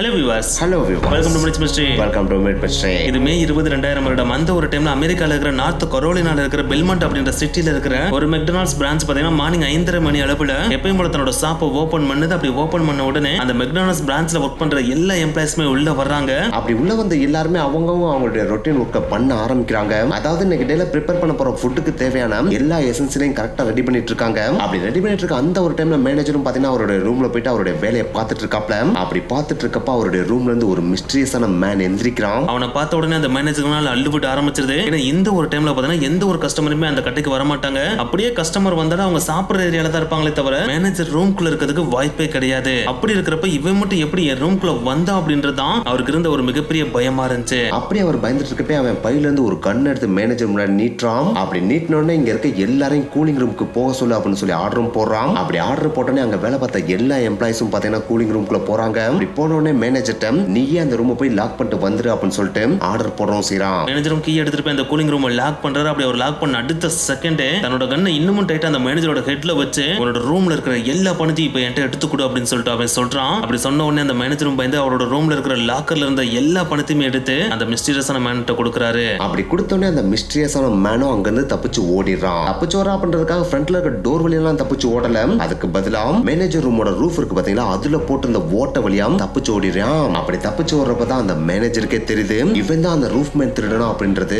Hello viewers hello welcome to minutes mystery welcome to mid mystery இது May இருபது ரெண்டாயிரம் வருடம். அந்த ஒரு டைம்ல அமெரிக்கால இருக்கிற நார்த் கரோலினால இருக்கிற பெல்மண்ட் அப்படின்ற சிட்டில இருக்கிற ஒரு மெக்டொனால்ட்ஸ் பிரான்ச் பாத்தீங்கன்னா மார்னிங் ஐந்தரை மணி அளவுல எப்பயும் போல தன்னோட ஷாப்பை ஓபன் பண்ணுது. அப்படி ஓபன் பண்ண உடனே அந்த மெக்டொனால்ட்ஸ் பிரான்ச்ல ஒர்க் பண்ற எல்லா எம்ப்ளாயிஸ்மே உள்ள வர்றாங்க. அப்படி உள்ள வந்து எல்லாருமே அவங்கவங்க அவங்களுடைய ரொட்டீன் ஒர்க்கை பண்ண ஆரம்பிக்கிறாங்க. அதாவது இன்னைக்கு டேல ப்ரிப்பேர் பண்ண போற ஃபுட்டுக்கு தேவையான எல்லா எசன்ஸ்லையும் கரெக்டா ரெடி பண்ணிட்டு இருக்காங்க. அப்படி ரெடி பண்ணிட்டு இருக்க அந்த ஒரு டைம்ல மேனேஜரும் பாத்தீங்கன்னா அவருடைய ரூம்ல போயிட்டு அவருடைய வேலையை பார்த்துட்டு இருக்காப்ல. அப்படி பார்த்துட்டு இருக்கப்ப அவருடைய ரூம்ல இருந்து ஒரு மிஸ்டீரியஸான மேன் எந்திரிக்கிறான். அவனை பார்த்த உடனே அந்த மேனேஜர்னால அள்ளுவிட்டு ஆரம்பிச்சிருது. ஏன்னா இந்த ஒரு டைம்ல பாத்தீங்கன்னா எந்த ஒரு கஸ்டமருமே அந்த கடைக்கு வர மாட்டாங்க அப்படியே கஸ்டமர் வந்தாலும் அவங்க சாப்பிடுற ஏரியால தான் இருப்பாங்களே தவிர மேனேஜர் ரூம்குள்ள இருக்கிறதுக்கு வாய்ப்பே கிடையாது. அப்படி இருக்கிறப்ப இவன் மட்டும் எப்படி என் ரூம்குள்ள வந்தான் அப்படின்றதான் அவருக்கு இருந்த ஒரு மிகப்பெரிய பயமா இருந்துச்சு. அப்படியே அவர் பயந்துட்டு இருக்கப்பே அவன் பையில இருந்து ஒரு கன் எடுத்து மேனேஜர் முன்னாடி நீட்டுறான். அப்படி நீட்டினோடனே இங்க இருக்க எல்லாரையும் கூலிங் ரூமுக்கு போக சொல்லு அப்படின்னு சொல்லி ஆர்டரும் போடுறான். அப்படி ஆர்டர் போட்டோன்னே அங்க வேலை பார்த்த எல்லா எம்ப்ளாயிஸும் பாத்தீங்கன்னா கூலிங் ரூம்குள்ள போறாங்க. அப்படி போனோடனே மேனேஜர்ட்ட நீயே அந்த ரூமை போய் லாக் பண்ணிட்டு வந்துரு அப்படின்னு சொல்லிட்டு ஆர்டர் போடுறோம் செய்யறான் மேனேஜரும் கீ எடுத்துட்டு போய் அந்த கூலிங் ரூம் லாக் பண்றாரு. அப்படி அவர் லாக் பண்ண அடுத்த செகண்டே தன்னோட கண்ணை இன்னமும் டைட்டா அந்த மேனேஜரோட ஹெட்ல வச்சு உன்னோட ரூம்ல இருக்கிற எல்லா பணத்தையும் இப்போ என்கிட்ட எடுத்து கொடு அப்படின்னு சொல்லிட்டு அவன் சொல்றான். அப்படி சொன்ன உடனே அந்த மேனேஜரும் பயந்து அவரோட ரூம்ல இருக்கிற லாக்கர்ல இருந்த எல்லா பணத்தையுமே எடுத்து அந்த மிஸ்டீரியஸான மேன்கிட்ட கொடுக்குறாரு. அப்படி கொடுத்தோடனே அந்த மிஸ்டீரியஸான மேனும் அங்கிருந்து தப்பிச்சு ஓடிடுறான். தப்பிச்சு வரா பண்றதுக்காக ஃப்ரண்ட்ல இருக்க டோர் வழியெல்லாம் தப்பிச்சு ஓடல. அதுக்கு பதிலா மேனேஜர் ரூமோட ரூஃப் இருக்கு பாத்தீங்களா? அதுல போட்டு இந்த ஓட்ட வழியா தப்பிச்சு ஓடிடுறான். அப்படி தப்பிச்சு ஓடுறப்பதான் அந்த மேனேஜருக்கே தெரியுது. இவன் தான் அந்த ரூஃப் மேன் திருடனா அப்படின்றது.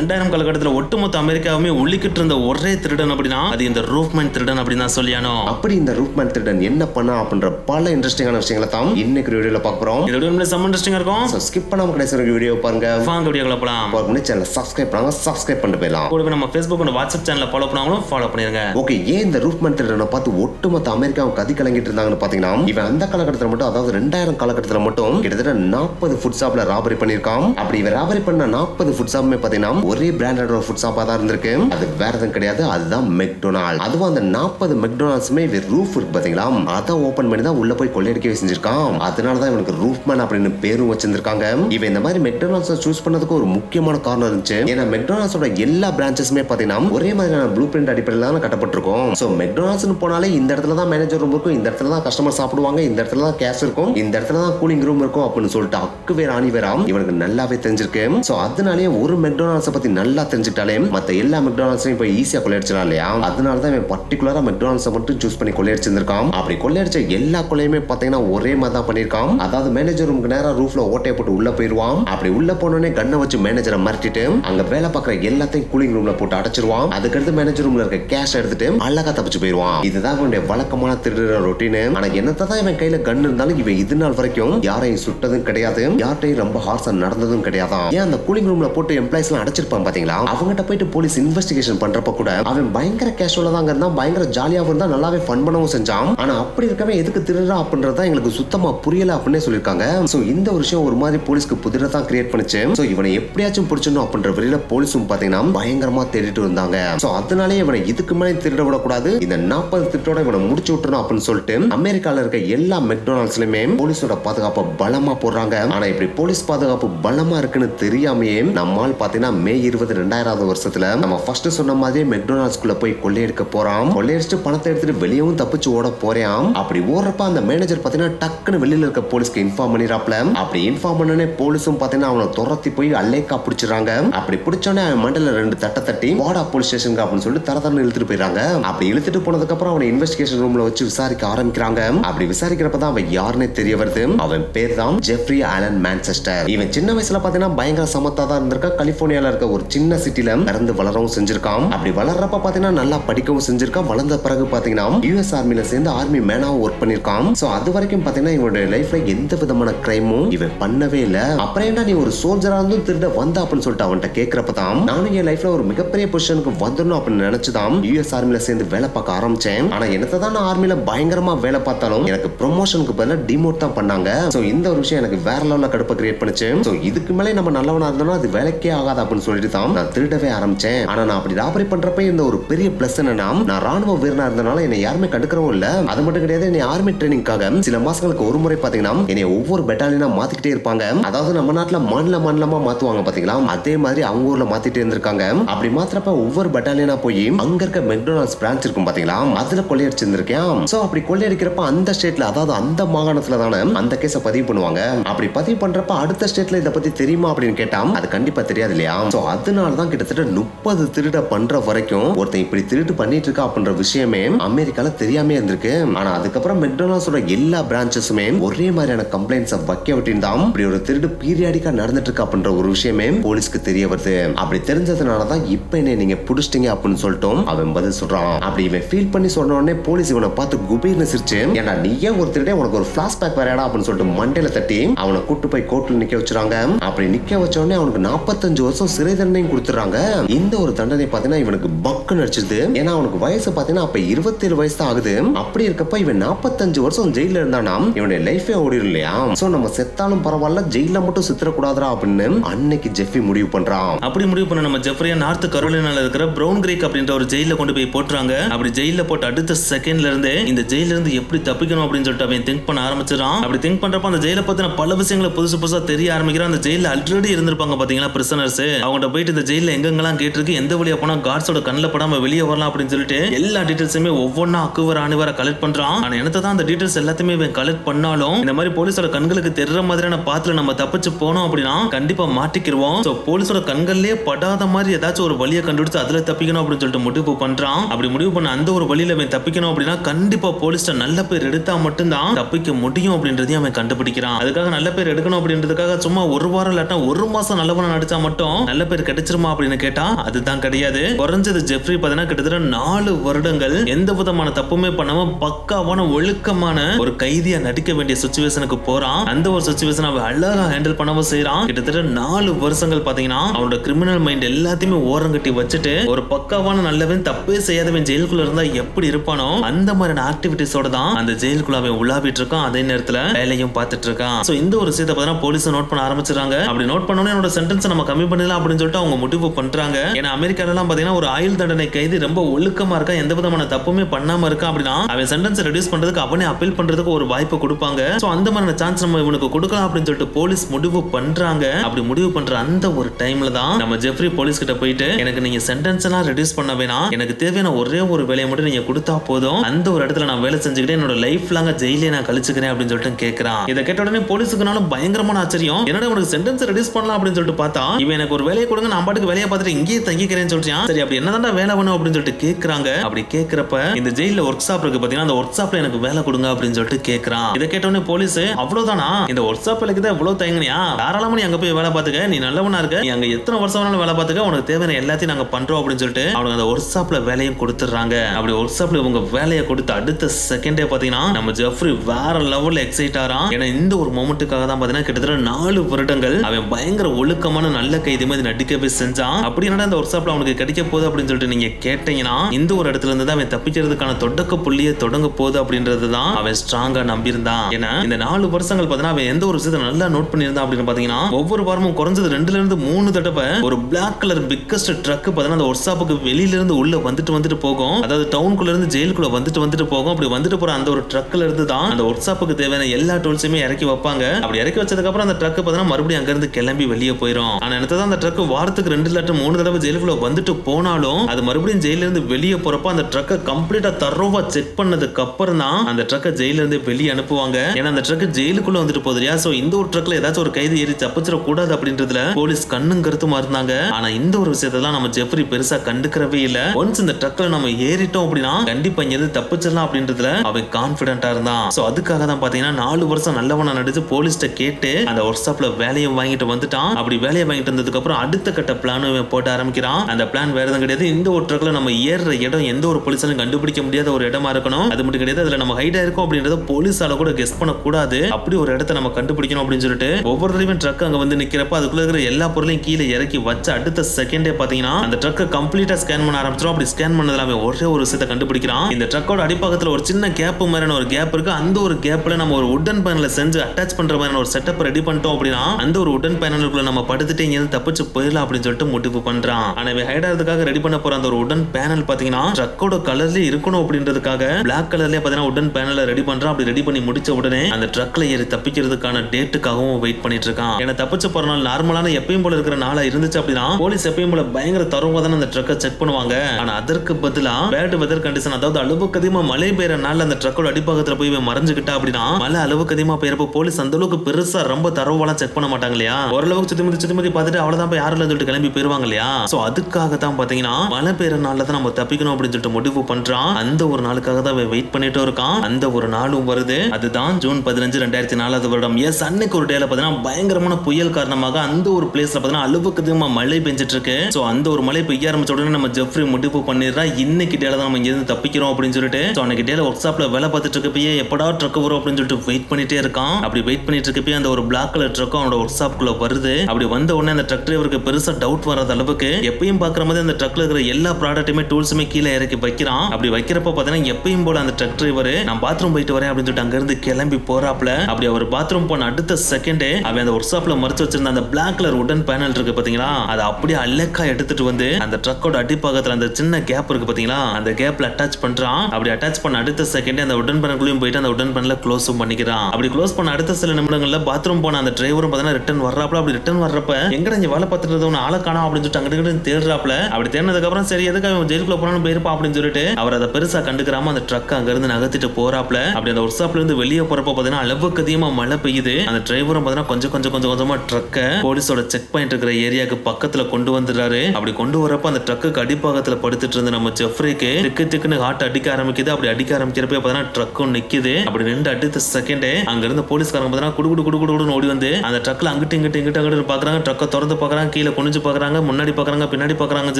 ரெண்டாயிரம் காலகட்டத்தில் ஒட்டுமொத்த அமெரிக்காவுமே உள்ளிக்கிட்டு இருந்த ஒரே திருடன் அப்படின்னா அது இந்த ரூஃப்மேன் திருடன் அப்படின்னு தான் சொல்லியானோ? அப்படி இந்த ரூஃப் மேன் திருடன் என்ன பண்ணா அப்படின்ற பல இன்ட்ரெஸ்டிங்கான விஷயங்களை தான் இன்னைக்கு வீடியோல பார்க்க இதோட உண்மையிலே செம்ம இன்ட்ரெஸ்டிங்கா இருக்கும். ஸ்கிப் பண்ணாம கடைசி வரைக்கும் வீடியோ பாருங்க. வாங்க வீடியோ கிளப்பலாம் பார்க்கணும் சேனல் சப்ஸ்கிரைப் பண்ணுங்க சப்ஸ்கிரைப் பண்ணிட்டு போயிடலாம். கூடவே நம்ம ஃபேஸ்புக் வாட்ஸ்அப் சேனலை ஃபாலோ பண்ணாங்களும் ஃபாலோ பண்ணிருங்க. ஓகே ஏன் இந்த ரூஃப் மேன் திருடனை பார்த்து ஒட்டுமொத்த அமெரிக்காவும் கதி கலங்கிட்டு இருந்தாங்கன்னு பாத்தீங்கன்னா இவன் அந்த காலகட்டத்தில் மட்டும் அதாவது ரெண்டாயிரம் காலகட்டத்தில் மட்டும் கிட்டத்தட்ட நாற்பது ஃபுட் ஷாப்ல ராபரி பண்ணியிருக்கான் அப்படி இவன் ராபரி பண்ண நாற்பது ஃபுட் ஷாப்புமே பார்த்தீங்கன்னா ஒரே பிராண்டோட ஃபுட் ஷாப்பாக தான் இருந்திருக்கு. அது வேற எதுவும் கிடையாது. அதுதான் மெக்டொனால்ட் அதுவும் அந்த நாற்பது மெக்டொனால்ட்ஸுமே இவன் ரூஃப் இருக்கு பார்த்தீங்களா அதான் ஓப்பன் பண்ணி தான் உள்ள போய் கொள்ளையடிக்கவே செஞ்சிருக்கான் அதனால தான் இவனுக்கு ரூஃப் மேன் அப்படின்னு பேரும் வச்சிருந்திருக்காங்க. இவன் இந்த மாதிரி மெக்டொனால்ட்ஸை சூஸ் பண்ணதுக்கு ஒரு முக்கியமான காரணம் இருந்துச்சு. ஏன்னா மெக்டொனால்ட்ஸோட எல்லா பிரான்ச்சஸுமே பார்த்தீங்கன்னா ஒரே மாதிரியான ப்ளூ பிரிண்ட் அடிப்படையில் தான் கட்டப்பட்டிருக்கும். ஸோ மெக்டொனால்ட்ஸ்னு போனாலே இந்த இடத்துல தான் மேனேஜர் ரூம் இருக்கும். இந்த இடத்துல தான் கஸ்டமர் சாப்பிடுவாங்க. இந்த இடத்துல தான் கேஷ் இருக்கும். இந்த இடத்துல தான் கூலிங் ரூம் இருக்கும் அப்படின்னு சொல்லிட்டு அக்குவே ராணி ஆணி வேறாம். இவனுக்கு நல்லாவே தெரிஞ்சிருக்கு. ஸோ அதனாலேயே ஒரு மெக்டொனால்ட்ஸை பத்தி நல்லா தெரிஞ்சுக்கிட்டாலே மத்த எல்லா மெக்டொனால்ட்ஸையும் இப்போ ஈஸியா கொள்ளையடிச்சிடலாம் இல்லையா? அதனால தான் இவன் பர்டிகுலரா மெக்டொனால்ட்ஸை மட்டும் சூஸ் பண்ணி கொள்ளையடிச்சிருந்திருக்கான். அப்படி கொள்ளையடிச்ச எல்லா கொள்ளையுமே பாத்தீங்கன்னா ஒரே மாதிரி தான் பண்ணியிருக்கான். அதாவது மேனேஜர் ரூமுக்கு நேராக ரூஃப்ல ஓட்டையை போட்டு உள்ள போயிருவான் அப்படி உள்ள போனோடனே கண்ணை வச்சு மேனேஜரை மிரட்டிட்டு அங்க வேலை பார்க்குற எல்லாத்தையும் கூலிங் ரூம்ல போட்டு அடைச்சிருவான். அதுக்கடுத்து மேனேஜர் ரூம்ல இருக்க கேஷ் எடுத்துட்டு அழகா தப்பிச்சு போயிருவான் இதுதான் இவனுடைய வழக்கமான திருடுற ரொட்டீன் ஆனா என்னத்தான் இவன் கையில கன் இருந்தாலும் இவன் இது நாள் வரைக்கும் யாரையும் சுட்டதும் கிடையாது. யார்ட்டையும் ரொம்ப ஹார்ஸா நடந்ததும் கிடையாதான் ஏன் அந்த கூலிங் ரூம்ல போட்டு எம்ப்ளாயிஸ் எல்லாம் அடைச்சிருப்பான் பாத்தீங்களா? அவங்ககிட்ட போயிட்டு போலீஸ் இன்வெஸ்டிகேஷன் பண்றப்ப கூட அவன் பயங்கர கேஷுவலா தான் இருந்தான். பயங்கர ஜாலியாவும் இருந்தா நல்லாவே ஃபன் பண்ணவும் செஞ்சான். ஆனா அப்படி இருக்கவே எதுக்கு திருடா அப்படின்றதா எங்களுக்கு சுத்தமா புரியல அப்படின்னே சொல்லியிருக்காங்க. சோ இந்த ஒரு விஷயம் ஒரு மாதிரி போலீஸ்க்கு புதிரை தான் கிரியேட் பண்ணுச்சு. சோ இவனை எப்படியாச்சும் பிடிச்சிடணும் அப்படின்ற வெளியில போலீஸும் பாத்தீங்கன்னா பயங்கரமா தேடிட்டு இருந்தாங்க. சோ அதனாலே இவனை இதுக்கு மேலே திருட விடக்கூடாது. இந்த நாற்பது திட்டோட இவனை முடிச்சு விட்டுறணும் அப்படின்னு சொல்லிட்டு அமெரிக்கால இருக்க எல்லா மெக்டொனால்ட்ஸ்லயுமே போலீஸோட பாதுகாப்பை பலமா போடுறாங்க. ஆனா இப்படி போலீஸ் பாதுகாப்பு பலமா இருக்குன்னு தெரியாமையே நம்மால் பாத்தீங்கன்னா மே இருபது ரெண்டாயிராவது வருஷத்துல நம்ம ஃபர்ஸ்ட் சொன்ன மாதிரி மெக்டொனால்ட்ஸ்குள்ள போய் கொள்ளையடிக்க போறான் கொள்ளையடிச்சுட்டு பணத்தை எடுத்துட்டு வெளியவும் தப்பிச்சு ஓட போறான் அப்படி ஓடுறப்ப அந்த மேனேஜர் பாத்தீங்கன்னா டக்குன்னு வெளியில இருக்க போலீஸ்க்கு இன்ஃபார்ம் பண்ணிடுறாப்ல. அப்படி இன்ஃபார்ம் பண்ணனே போலீஸும் பாத்தீங்கன்னா அவனை துரத்தி போய் அல்லேக்கா பிடிச்சிடுறாங்க. அப்படி பிடிச்சோடனே அவன் மண்டல ரெண்டு தட்டை தட்டி வாடா போலீஸ் ஸ்டேஷனுக்கு அப்படின்னு சொல்லிட்டு தரதரன்னு இழுத்துட்டு போயிடுறாங்க. அப்படி இழுத்துட்டு போனதுக்கு அப்புறம் அவனை இன்வெஸ்டிகேஷன் ரூம்ல வச்சு விசாரிக்க ஆரம்பிக்கிறாங்க. அப்படி விசாரிக்கிறப்ப தான் அவன் யாருன்னே தெரிய வருது. அவன் பேர் தான் ஜெஃப்ரி ஆலன் மேன்செஸ்டர் இவன் சின்ன வயசுல பாத்தீங்கன்னா பயங்கர சமத்தா தான் இருந்திருக்கா. கலிபோர்னியால இருக்க ஒரு சின்ன சிட்டில பிறந்து வளரவும் செஞ்சிருக்கான். அப்படி வளர்றப்ப பாத்தீங்கன்னா நல்லா படிக்கவும் செஞ்சிருக்கான் வளர்ந்த பிறகு பாத்தீங்கன்னா யூஎஸ் ஆர்மில சேர்ந்து ஆர்மி மேனாவும் ஒர்க் பண்ணிருக்கான். சோ அது வரைக்கும் பாத்தீங்கன்னா இவனுடைய லைஃப்ல எந்த விதமான கிரைமும் இவன் பண்ணவே இல்ல. அப்புறம் என்ன நீ ஒரு சோல்ஜரா இருந்தும் திருட வந்த அப்படின்னு சொல்லிட்டு அவன்கிட்ட கேக்குறப்ப தான் நானும் என் லைஃப்ல ஒரு மிகப்பெரிய பொசிஷனுக்கு வந்துடணும் அப்படின்னு நினைச்சுதான் யூஎஸ் ஆர்மில சேர்ந்து வேலை பார்க்க ஆரம்பிச்சேன். ஆனா என்னத்தை தான் நான் ஆர்மில பயங்கரமா வேலை பார்த்தாலும் எனக்கு ப்ரொமோஷனுக்கு பதிலாக டிமோட் தான் பண்ணாங்க. ஸோ இந்த ஒரு விஷயம் எனக்கு வேற லெவலில் கடுப்பை கிரியேட் பண்ணிச்சு. ஸோ இதுக்கு மேலே நம்ம நல்லவனா இருந்தோம்னா அது வேலைக்கே ஆகாது அப்படின்னு சொல்லிட்டு தான் நான் திருடவே ஆரம்பிச்சேன். ஆனா நான் அப்படி ராபரி பண்றப்ப இந்த ஒரு பெரிய பிளஸ் என்னன்னா நான் ராணுவ வீரனா இருந்தனால என்னை யாருமே கண்டுக்கிறவும் இல்ல. அது மட்டும் கிடையாது என்னை ஆர்மி ட்ரைனிங்காக சில மாசங்களுக்கு ஒரு முறை பாத்தீங்கன்னா என்னை ஒவ்வொரு பெட்டாலியனா மாத்திக்கிட்டே இருப்பாங்க. அதாவது நம்ம நாட்டுல மாநில மாநிலமா மாத்துவாங்க பாத்தீங்களா? அதே மாதிரி அவங்க ஊர்ல மாத்திட்டே இருந்திருக்காங்க. அப்படி மாத்திரப்ப ஒவ்வொரு பெட்டாலியனா போய் அங்க இருக்க மெக்டொனால்ட்ஸ் பிரான்ச் இருக்கும் பாத்தீங்களா? அதுல கொள்ளையடிச்சிருந்திருக்கேன். சோ அப்படி கொள்ளையடிக்கிறப்ப அந்த ஸ்டேட்ல அதாவது அந்த மாகாணத்துல தானே அந்த கேஸை பதிவு பண்ணுவாங்க. அப்படி பதிவு பண்றப்ப அடுத்த ஸ்டேட்ல இதை பத்தி தெரியுமா அப்படின்னு கேட்டா அது கண்டிப்பா தெரியாது இல்லையா? சோ அதனால தான் கிட்டத்தட்ட முப்பது திருட பண்ற வரைக்கும் ஒருத்தன் இப்படி திருட்டு பண்ணிட்டு இருக்கா அப்படின்ற விஷயமே அமெரிக்கால தெரியாம இருந்திருக்கு. ஆனா அதுக்கப்புறம் மெக்டொனால்ட்ஸோட எல்லா பிரான்ச்சஸுமே ஒரே மாதிரியான கம்ப்ளைண்ட்ஸை வைக்க விட்டிருந்தான் இப்படி ஒரு திருடு பீரியாடிக்கா நடந்துட்டு இருக்கா அப்படின்ற ஒரு விஷயமே போலீஸ்க்கு தெரிய வருது. அப்படி தெரிஞ்சதுனால தான் இப்போ என்ன நீங்க புடிச்சிட்டீங்க அப்படின்னு சொல்லிட்டோம். அவன் பதில் சொல்றான். அப்படி இவன் ஃபீல் பண்ணி சொன்ன உடனே போலீஸ் இவனை பார்த்து குபீர்னு சிரிச்சு ஏன்னா நீ ஏன் ஒரு திருடே உனக்கு ஒரு பிளாஷ்பேக் வேறடா அப்படின்னு சொல்லிட்டு மண்டையில தட்டி அவனை கூட்டு போய் கோர்ட்ல நிக்க வச்சிருக்காங்க அப்படி நிக்க வச்ச உடனே அவனுக்கு நாற்பத்தஞ்சு வருஷம் சிறை தண்டனையும் கொடுத்துறாங்க. இந்த ஒரு தண்டனை பாத்தீங்கன்னா இவனுக்கு பக்கு நடிச்சிருது ஏன்னா அவனுக்கு வயசு பாத்தீங்கன்னா அப்ப இருபத்தேழு வயசு தான் ஆகுது. அப்படி இருக்கப்ப இவன் நாற்பத்தஞ்சு வருஷம் ஜெயில இருந்தானா? இவனுடைய லைஃபே ஓடிடும் இல்லையா? சோ நம்ம செத்தாலும் பரவாயில்ல ஜெயில மட்டும் சித்திரக்கூடாதுடா அப்படின்னு அன்னைக்கு ஜெஃபி முடிவு பண்றான். அப்படி முடிவு பண்ண நம்ம ஜெஃப்ரியா நார்த் கரோலினால இருக்கிற பிரவுன் கிரீக் அப்படின்ற ஒரு ஜெயில கொண்டு போய் போட்டுறாங்க. அப்படி ஜெயில போட்டு அடுத்த செகண்ட்ல இருந்தே இந்த ஜெயில இருந்து எப்படி தப்பிக்கணும் அப்படின்னு சொல்லிட்டு அவன் திங்க் பண்ண ஆரம்பிச்சிடான் அப்படி திங்க் பண்றப்ப அந்த ஜெயில பத்தின பல விஷயங்களை புதுசு புதுசா தெரிய ஆரம்பிக்கிறான் அந்த ஜெயில ஆல்ரெடி இருந்திருப்பாங்க பாத்தீங்களா பிரிசனர்ஸ் அவங்கள்ட்ட போயிட்டு இந்த ஜெயில எங்கெங்கெல்லாம் கேட்டிருக்கு எந்த வழியா போனா கார்ட்ஸோட கண்ணில் படாம வெளியே வரலாம் அப்படின்னு சொல்லிட்டு எல்லா டீட்டெயில்ஸுமே ஒவ்வொன்றா அக்குவர அணுவர கலெக்ட் பண்றான். ஆனா எனக்கு தான் அந்த டீட்டெயில்ஸ் எல்லாத்தையுமே இவன் கலெக்ட் பண்ணாலும் இந்த மாதிரி போலீஸோட கண்களுக்கு தெரிற மாதிரியான பாத்துல நம்ம தப்பிச்சு போனோம் அப்படின்னா கண்டிப்பா மாட்டிக்கிருவோம். சோ போலீஸோட கண்கள்லயே படாத மாதிரி ஏதாச்சும் ஒரு வழியை கண்டுபிடிச்சு அதுல தப்பிக்கணும் அப்படின்னு சொல்லிட்டு முடிவு பண்றான். அப்படி முடிவு பண்ண அந்த ஒரு வழியில தப்பிக்கணும் அப்படின்னா கண்டிப்பா போலீஸ்ட நல்ல பேர் எடுத்தா மட்டும்தான் தப்பிக்க முடியும் அப்படின்றதையும் அவன் கண்டுபிடிக்கிறான். அதுக்காக நல்ல பேர் எடுக்கணும் அப்படின்றதுக்காக சும்மா ஒரு வாரம் இல்லாட்டா ஒரு மாசம் நல்லவனா நடிச்சா மட்டும் நல்ல பேர் கிடைச்சிருமா அப்படின்னு கேட்டா அதுதான் கிடையாது. குறைஞ்சது ஜெஃப்ரி பாத்தீங்கன்னா கிட்டத்தட்ட நாலு வருடங்கள் எந்த விதமான தப்புமே பண்ணாம பக்காவான ஒழுக்கமான ஒரு கைதியா நடிக்க வேண்டிய சுச்சுவேஷனுக்கு போறான். அந்த ஒரு சுச்சுவேஷன் அவன் அழகா ஹேண்டில் பண்ணவும் செய்யறான் கிட்டத்தட்ட நாலு வருஷங்கள் பாத்தீங்கன்னா அவனோட கிரிமினல் மைண்ட் எல்லாத்தையுமே ஓரங்கட்டி வச்சுட்டு ஒரு பக்காவான நல்லவன் தப்பே செய்யாதவன் ஜெயிலுக்குள்ள இருந்தா எப்படி இருப்பானோ அந்த மாதிரியான ஆக்டிவிட்டிஸோட தான் அந்த ஜெயிலுக்குள்ள அவன் உலாவிட்டு இருக்கான். அதே நேரத்துல வேலையும் பார்த்துட்டு இருக்கான் சோ இந்த ஒரு விஷயத்தை பார்த்தா போலீஸ் நோட் பண்ண ஆரம்பிச்சிருக்காங்க அப்படி நோட் பண்ணோன்னே என்னோட சென்டென்ஸ் நம்ம கம்மி பண்ணலாம் அப்படின்னு சொல்லிட்டு அவங்க முடிவு பண்றாங்க. ஏன்னா அமெரிக்காலலாம் பார்த்தீங்கன்னா ஒரு ஆயுள் தண்டனை கைது ரொம்ப ஒழுக்கமா இருக்கா எந்த விதமான தப்புமே பண்ணாம இருக்கா அப்படின்னா அவன் சென்டென்ஸ் ரெடியூஸ் பண்றதுக்கு அவனே அப்பீல் பண்றதுக்கு ஒரு வாய்ப்பு கொடுப்பாங்க. சோ அந்த மாதிரியான சான்ஸ் நம்ம இவனுக்கு கொடுக்கலாம் அப்படின்னு சொல்லிட்டு போலீஸ் முடிவு பண்றாங்க. அப்படி முடிவு பண்ற அந்த ஒரு டைம்ல தான் நம்ம ஜெஃப்ரி போலீஸ் கிட்ட போயிட்டு எனக்கு நீங்க சென்டென்ஸ் எல்லாம் ரெடியூஸ் பண்ண வேணாம். எனக்கு தேவையான ஒரே ஒரு வேலையை மட்டும் நீங்க கொடுத்தா போதும். அந்த ஒரு இடத்துல நான் வேலை செஞ்சுக்கிட்டு என்னோட லைஃப் லாங்க ஜெயிலே நான் கழிச்சுக்கிறேன் அப்படின்னு சொல்லிட்டு கேட்க கேட்கறான். இதை கேட்ட உடனே போலீஸுக்குனாலும் பயங்கரமான ஆச்சரியம். என்னடா உனக்கு சென்டென்ஸ் ரெடியூஸ் பண்ணலாம் அப்படின்னு சொல்லிட்டு பார்த்தா இவன் எனக்கு ஒரு வேலையை கொடுங்க நான் பாட்டுக்கு வேலையை பார்த்துட்டு இங்கேயே தங்கிக்கிறேன்னு சொல்றான் சரி அப்படி என்னதான் வேலை வேணும் அப்படின்னு சொல்லிட்டு கேட்கறாங்க அப்படி கேட்கறப்ப இந்த ஜெயில ஒர்க் ஷாப் இருக்கு பாத்தீங்கன்னா அந்த ஒர்க் ஷாப்ல எனக்கு வேலை கொடுங்க அப்படின்னு சொல்லிட்டு கேக்குறான். இதை கேட்ட உடனே போலீஸ் அவ்வளவுதானா? இந்த ஒர்க் ஷாப் எனக்கு தான் இவ்வளவு தயங்கினியா? தாராளமா நீ அங்க போய் வேலை பார்த்துக்க. நீ நல்லவனா இருக்க. நீ அங்க எத்தனை வருஷம் வேணாலும் வேலை பார்த்துக்க. உனக்கு தேவையான எல்லாத்தையும் நாங்க பண்றோம் அப்படின்னு சொல்லிட்டு அவனுக்கு அந்த ஒர்க் ஷாப்ல வேலையும் கொடுத்துறாங்க அப்படி ஒர்க் ஷாப்ல இவங்க வேலையை கொடுத்து அடுத்த செகண்டே பாத்தீங்கன்னா நம்ம ஜெஃப்ரி வேற லெவல்ல எக்ஸைட் ஆறான் ஏன்னா இந்த ஒரு மொமெண்ட்டுக்காக தான் பாத்தீங்கன்னா கிட்டத்தட்ட நாலு வருடங்கள் அவன் பயங்கர ஒழுக்கமான நல்ல கைது மாதிரி நடிக்கவே செஞ்சான். அப்படி என்னடா இந்த ஒர்க் ஷாப்ல அவனுக்கு கிடைக்க போகுது அப்படின்னு சொல்லிட்டு நீங்க கேட்டீங்கன்னா இந்த ஒரு இடத்துல இருந்து தான் அவன் தப்பிக்கிறதுக்கான தொடக்க புள்ளியே தொடங்க போகுது அப்படின்றது தான் அவன் ஸ்ட்ராங்கா நம்பியிருந்தான். ஏன்னா இந்த நாலு வருஷங்கள் பாத்தீங்கன்னா அவன் எந்த ஒரு விஷயத்தை நல்லா நோட் பண்ணியிருந்தான் அப்படின்னு பாத்தீங்கன்னா ஒவ்வொரு வாரமும் குறைஞ்சது ரெண்டுல இருந்து மூணு தடவை ஒரு பிளாக் கலர் பிக்கஸ்ட் ட்ரக் பாத்தீங்கன்னா அந்த ஒர்க் ஷாப்புக்கு வெளியில இருந்து உள்ள வந்துட்டு வந்துட்டு போகும். அதாவது டவுனுக்குள்ள இருந்து ஜெயிலுக்குள்ள வந்துட்டு வந்துட்டு போகும். அப்படி வந்துட்டு போற அந்த ஒரு ட்ரக்ல இருந்து தான் அந்த ஒர்க் ஷாப்புக்கு தேவையான எல்லா டூல்ஸுமே இறக்கி வைப்பாங்க. அப்படி இறக்கி வச்சதுக்கு அப்புறம் அந்த ட்ரக் பாத்தீங்கன்னா மறுபடியும் அங்கிருந்து கிளம்பி வெளியே போயிடும் ஆனா எனக்கு அந்த ட்ரக் வாரத்துக்கு ரெண்டு இல்லாட்டும் மூணு தடவை ஜெயிலுக்குள்ள வந்துட்டு போனாலும் அது மறுபடியும் ஜெயிலிருந்து வெளியே போறப்ப அந்த ட்ரக்கை கம்ப்ளீட்டா தரோவா செக் பண்ணதுக்கு அப்புறம் தான் அந்த ட்ரக்கை ஜெயிலிருந்து வெளியே அனுப்புவாங்க. ஏன்னா அந்த ட்ரக் ஜெயிலுக்குள்ள வந்துட்டு போகுது இல்லையா? சோ இந்த ஒரு ட்ரக்ல ஏதாச்சும் ஒரு கைது ஏறி தப்பிச்சிட கூடாது அப்படின்றதுல போலீஸ் கண்ணும் கருத்துமா இருந்தாங்க. ஆனா இந்த ஒரு விஷயத்தெல்லாம் நம்ம ஜெஃப்ரி பெருசா கண்டுக்கிறவே இல்ல. ஒன்ஸ் இந்த ட்ரக்ல நம்ம ஏறிட்டோம் அப்படின்னா கண்டிப்பா இங்க இருந்து தப்பிச்சிடலாம் அப்படின்றதுல அவன் கான்பிடண்டா இருந்தான். சோ அதுக்காக தான் பாத்தீங்கன்னா நாலு வருஷம் நல்லவனா நடிச்சு போலீஸ்ட கேட்டு அந்த ஒர்க் ஷாப்ல வேலையை வாங்கிட்டு வந்துட்டான். அப்படி வேலையை வாங்கிட்டு வந்ததுக்கு அப்புறம் அடுத்த கட்ட பிளான் போட்டு ஆரம்பிக்கிறான். அந்த பிளான் வேற எதுவும் கிடையாது. இந்த ஒரு ட்ரக்ல நம்ம ஏறுற இடம் எந்த ஒரு போலீஸாலும் கண்டுபிடிக்க முடியாத ஒரு இடமா இருக்கணும். அது மட்டும் கிடையாது. அதுல நம்ம ஹைடா இருக்கும் அப்படின்றத போலீஸால கூட கெஸ் பண்ண கூடாது அப்படி ஒரு இடத்த நம்ம கண்டுபிடிக்கணும் அப்படின்னு சொல்லிட்டு ஒவ்வொரு தடவையும் ட்ரக் அங்க வந்து நிக்கிறப்ப அதுக்குள்ள இருக்கிற எல்லா பொருளையும் கீழே இறக்கி வச்ச அடுத்த செகண்டே பாத்தீங்கன்னா அந்த ட்ரக்கை கம்ப்ளீட்டா ஸ்கேன் பண்ண ஆரம்பிச்சிடும் அப்படி ஸ்கேன் பண்ணதுல அவன் ஒரே ஒரு விஷயத்தை கண்டுபிடிக்கிறான். இந்த ட்ரக்கோட அடிப்பாகத்துல ஒரு சின்ன கேப் மாதிரியான ஒரு கேப் இருக்கு. அந்த ஒரு கேப்ல நம்ம ஒரு உடன் உடன் பேனல செஞ்சு அட்டாச் பண்ற மாதிரியான ஒரு செட்டப் ரெடி பண்ணிட்டோம் அப்படின்னா அந்த ஒரு உடன் பேனலுக்குள்ள நம்ம படுத்துட்டு இங்க தப்பிச்சு போயிடலாம் அப்படின்னு சொல்லிட்டு முடிவு பண்றான். ஆனா இவன் ஹைட் ஆகிறதுக்காக ரெடி பண்ண போற அந்த ஒரு உடன் பேனல் பாத்தீங்கன்னா ட்ரக்கோட கலர்ல இருக்கணும் அப்படின்றதுக்காக பிளாக் கலர்லயே பாத்தீங்கன்னா உடன் பேனல ரெடி பண்றான். அப்படி ரெடி பண்ணி முடிச்ச உடனே அந்த ட்ரக்ல ஏறி தப்பிக்கிறதுக்கான டேட்டுக்காகவும் வெயிட் பண்ணிட்டு இருக்கான். ஏன்னா தப்பிச்சு போற நாள் நார்மலான எப்பயும் போல இருக்கிற நாளா இருந்துச்சு அப்படின்னா போலீஸ் எப்பயும் போல பயங்கர தரவா தானே அந்த ட்ரக்கை செக் பண்ணுவாங்க. ஆனா அதற்கு பதிலா பேட் வெதர் கண்டிஷன் அதாவது அளவுக்கு அதிகமா மழை பெய்யற நாள் அந்த ட்ரக்கோட அடிப்பாகத்துல போய் மறைஞ்சுக்கிட்டா அப்படின்னா மழை அளவு அளவுக்கு அதிகமா போயிருப்ப போலீஸ் அந்த அளவுக்கு பெருசா ரொம்ப தரவெல்லாம் செக் பண்ண மாட்டாங்க இல்லையா ஓரளவுக்கு சுத்திமதி சுத்திமதி பார்த்துட்டு அவ்வளவுதான் போய் யாரும் சொல்லிட்டு கிளம்பி போயிருவாங்க இல்லையா சோ அதுக்காக தான் பாத்தீங்கன்னா மழை பெய்யற நாள்ல தான் நம்ம தப்பிக்கணும் அப்படின்னு சொல்லிட்டு முடிவு பண்றான். அந்த ஒரு நாளுக்காக தான் வெயிட் பண்ணிட்டு இருக்கான். அந்த ஒரு நாளும் வருது. அதுதான் ஜூன் பதினஞ்சு ரெண்டாயிரத்தி நாலாவது வருடம். எஸ் அன்னைக்கு ஒரு டேல பாத்தீங்கன்னா பயங்கரமான புயல் காரணமாக அந்த ஒரு பிளேஸ்ல பாத்தீங்கன்னா அளவுக்கு அதிகமாக மழை பெஞ்சிட்டு இருக்கு சோ அந்த ஒரு மழை பெய்ய ஆரம்பிச்ச உடனே நம்ம ஜெஃப்ரி முடிவு பண்ணிடுறா. இன்னைக்கு டேல தான் நம்ம இங்கிருந்து தப்பிக்கிறோம் அப்படின்னு சொல்லிட்டு. ஸோ அன்னைக்கு டேல ஒர்க் ஷாப்ல வேலை பார்த்துட்டு இருக்கப்பயே எப்படா ட்ரக் வரும் அப்படின்னு சொல்லிட்டு வெயிட் பண்ணிட்டே இருக்கான். அப்படி வெயிட் பண்ணிட்டு இருக்கப்பே அந்த ஒரு பிளாக் கலர் ட்ரக் அவனோட ஒர்க் ஷாப்குள்ள வருது. அப்படி வந்த உடனே அந்த ட்ரக் டிரைவருக்கு பெருசா டவுட் வராத அளவுக்கு எப்பயும் பாக்குற மாதிரி அந்த ட்ரக்ல இருக்கிற எல்லா ப்ராடக்ட்டுமே டூல்ஸுமே கீழே இறக்கி வைக்கிறான். அப்படி வைக்கிறப்ப பாத்தீங்கன்னா எப்பயும் போல அந்த ட்ரக் டிரைவர் நான் பாத்ரூம் போயிட்டு வரேன் அப்படின்னு சொல்லிட்டு அங்க இருந்து கிளம்பி போறாப்ல அப்படி அவர் பாத்ரூம் போன அடுத்த செகண்டே அவன் அந்த ஒர்க் ஷாப்ல மறைச்சு வச்சிருந்த அந்த பிளாக் கலர் உடன் பேனல் இருக்கு பாத்தீங்களா அதை அப்படியே அலக்கா எடுத்துட்டு வந்து அந்த ட்ரக்கோட அடிப்பாகத்துல அந்த சின்ன கேப் இருக்கு பாத்தீங்களா அந்த கேப்ல அட்டாச் பண்றான். அப்படி அட்டாச் பண்ண அடுத்த செகண்டே அந்த உடன் பேனலுக்குள்ளயும் போயிட்டு அந்த உடன் பேனல க்ளோஸும் பண்ணிக்கிறான். அப்படி க்ளோஸ் பண்ண அடுத்த சில நிமிடங்கள்ல பாத்ரூம் போன அந்த டிரைவரும் பார்த்தா ரிட்டர்ன் வர்றாப்ல அப்படி ரிட்டர்ன் வர்றப்ப எங்க இங்க வேலை பார்த்துட்டு இருந்தவன ஆளை காணும். அப்படின்னு சொல்லிட்டு அங்கிட்டு தேடுறாப்ல அப்படி தேடினதுக்கு அப்புறம் சரி எதுக்கு அவன் ஜெயிலுக்குள்ள போனாலும் போயிருப்பா அப்படின்னு சொல்லிட்டு அவர் அதை பெருசா கண்டுக்கிறாம அந்த ட்ரக் அங்க இருந்து நகர்த்திட்டு போறாப்ல அப்படி அந்த ஒர்க் ஷாப்ல இருந்து வெளியே போறப்ப பாத்தீங்கன்னா அளவுக்கு அதிகமா மழை பெய்யுது. அந்த டிரைவரும் பாத்தீங்கன்னா கொஞ்சம் கொஞ்சம் கொஞ்சம் கொஞ்சமா ட்ரக்க போலீஸோட செக் பாயிண்ட் இருக்கிற ஏரியாக்கு பக்கத்துல கொண்டு வந்துடுறாரு. அப்படி கொண்டு வரப்ப அந்த ட்ரக்குக்கு அடிப்பாகத்துல படுத்துட்டு இருந்த நம்ம ஜெஃப்ரிக்கு திக்கு திக்குன்னு ஹார்ட் அடிக்க ஆரம்பிக்குது. அப்படி அடிக்க ஆரம்பிக்கிறப்ப பாத்தீங்கன்னா ட்ரக்கும் நிக்குது. அப்படி ரெண்டு அடுத்த செகண்டே அங்க இருந்த போலீஸ்காரங்க பாத்தீங்கன்னா குடு குடு குடு குடுன்னு ஓடி வந்து அந்த ட்ரக்ல அங்கிட்டு இங்கிட்டு இங்கிட்டு அங்கிட்டு பாக்குறாங்க ட்ரக்கை திறந்து பாக்குறாங்க கீழே குனிஞ்சு பாக்குறாங்க முன்னாடி பாக்குறாங்க பின்னாடி பாக்குறாங்கன்னு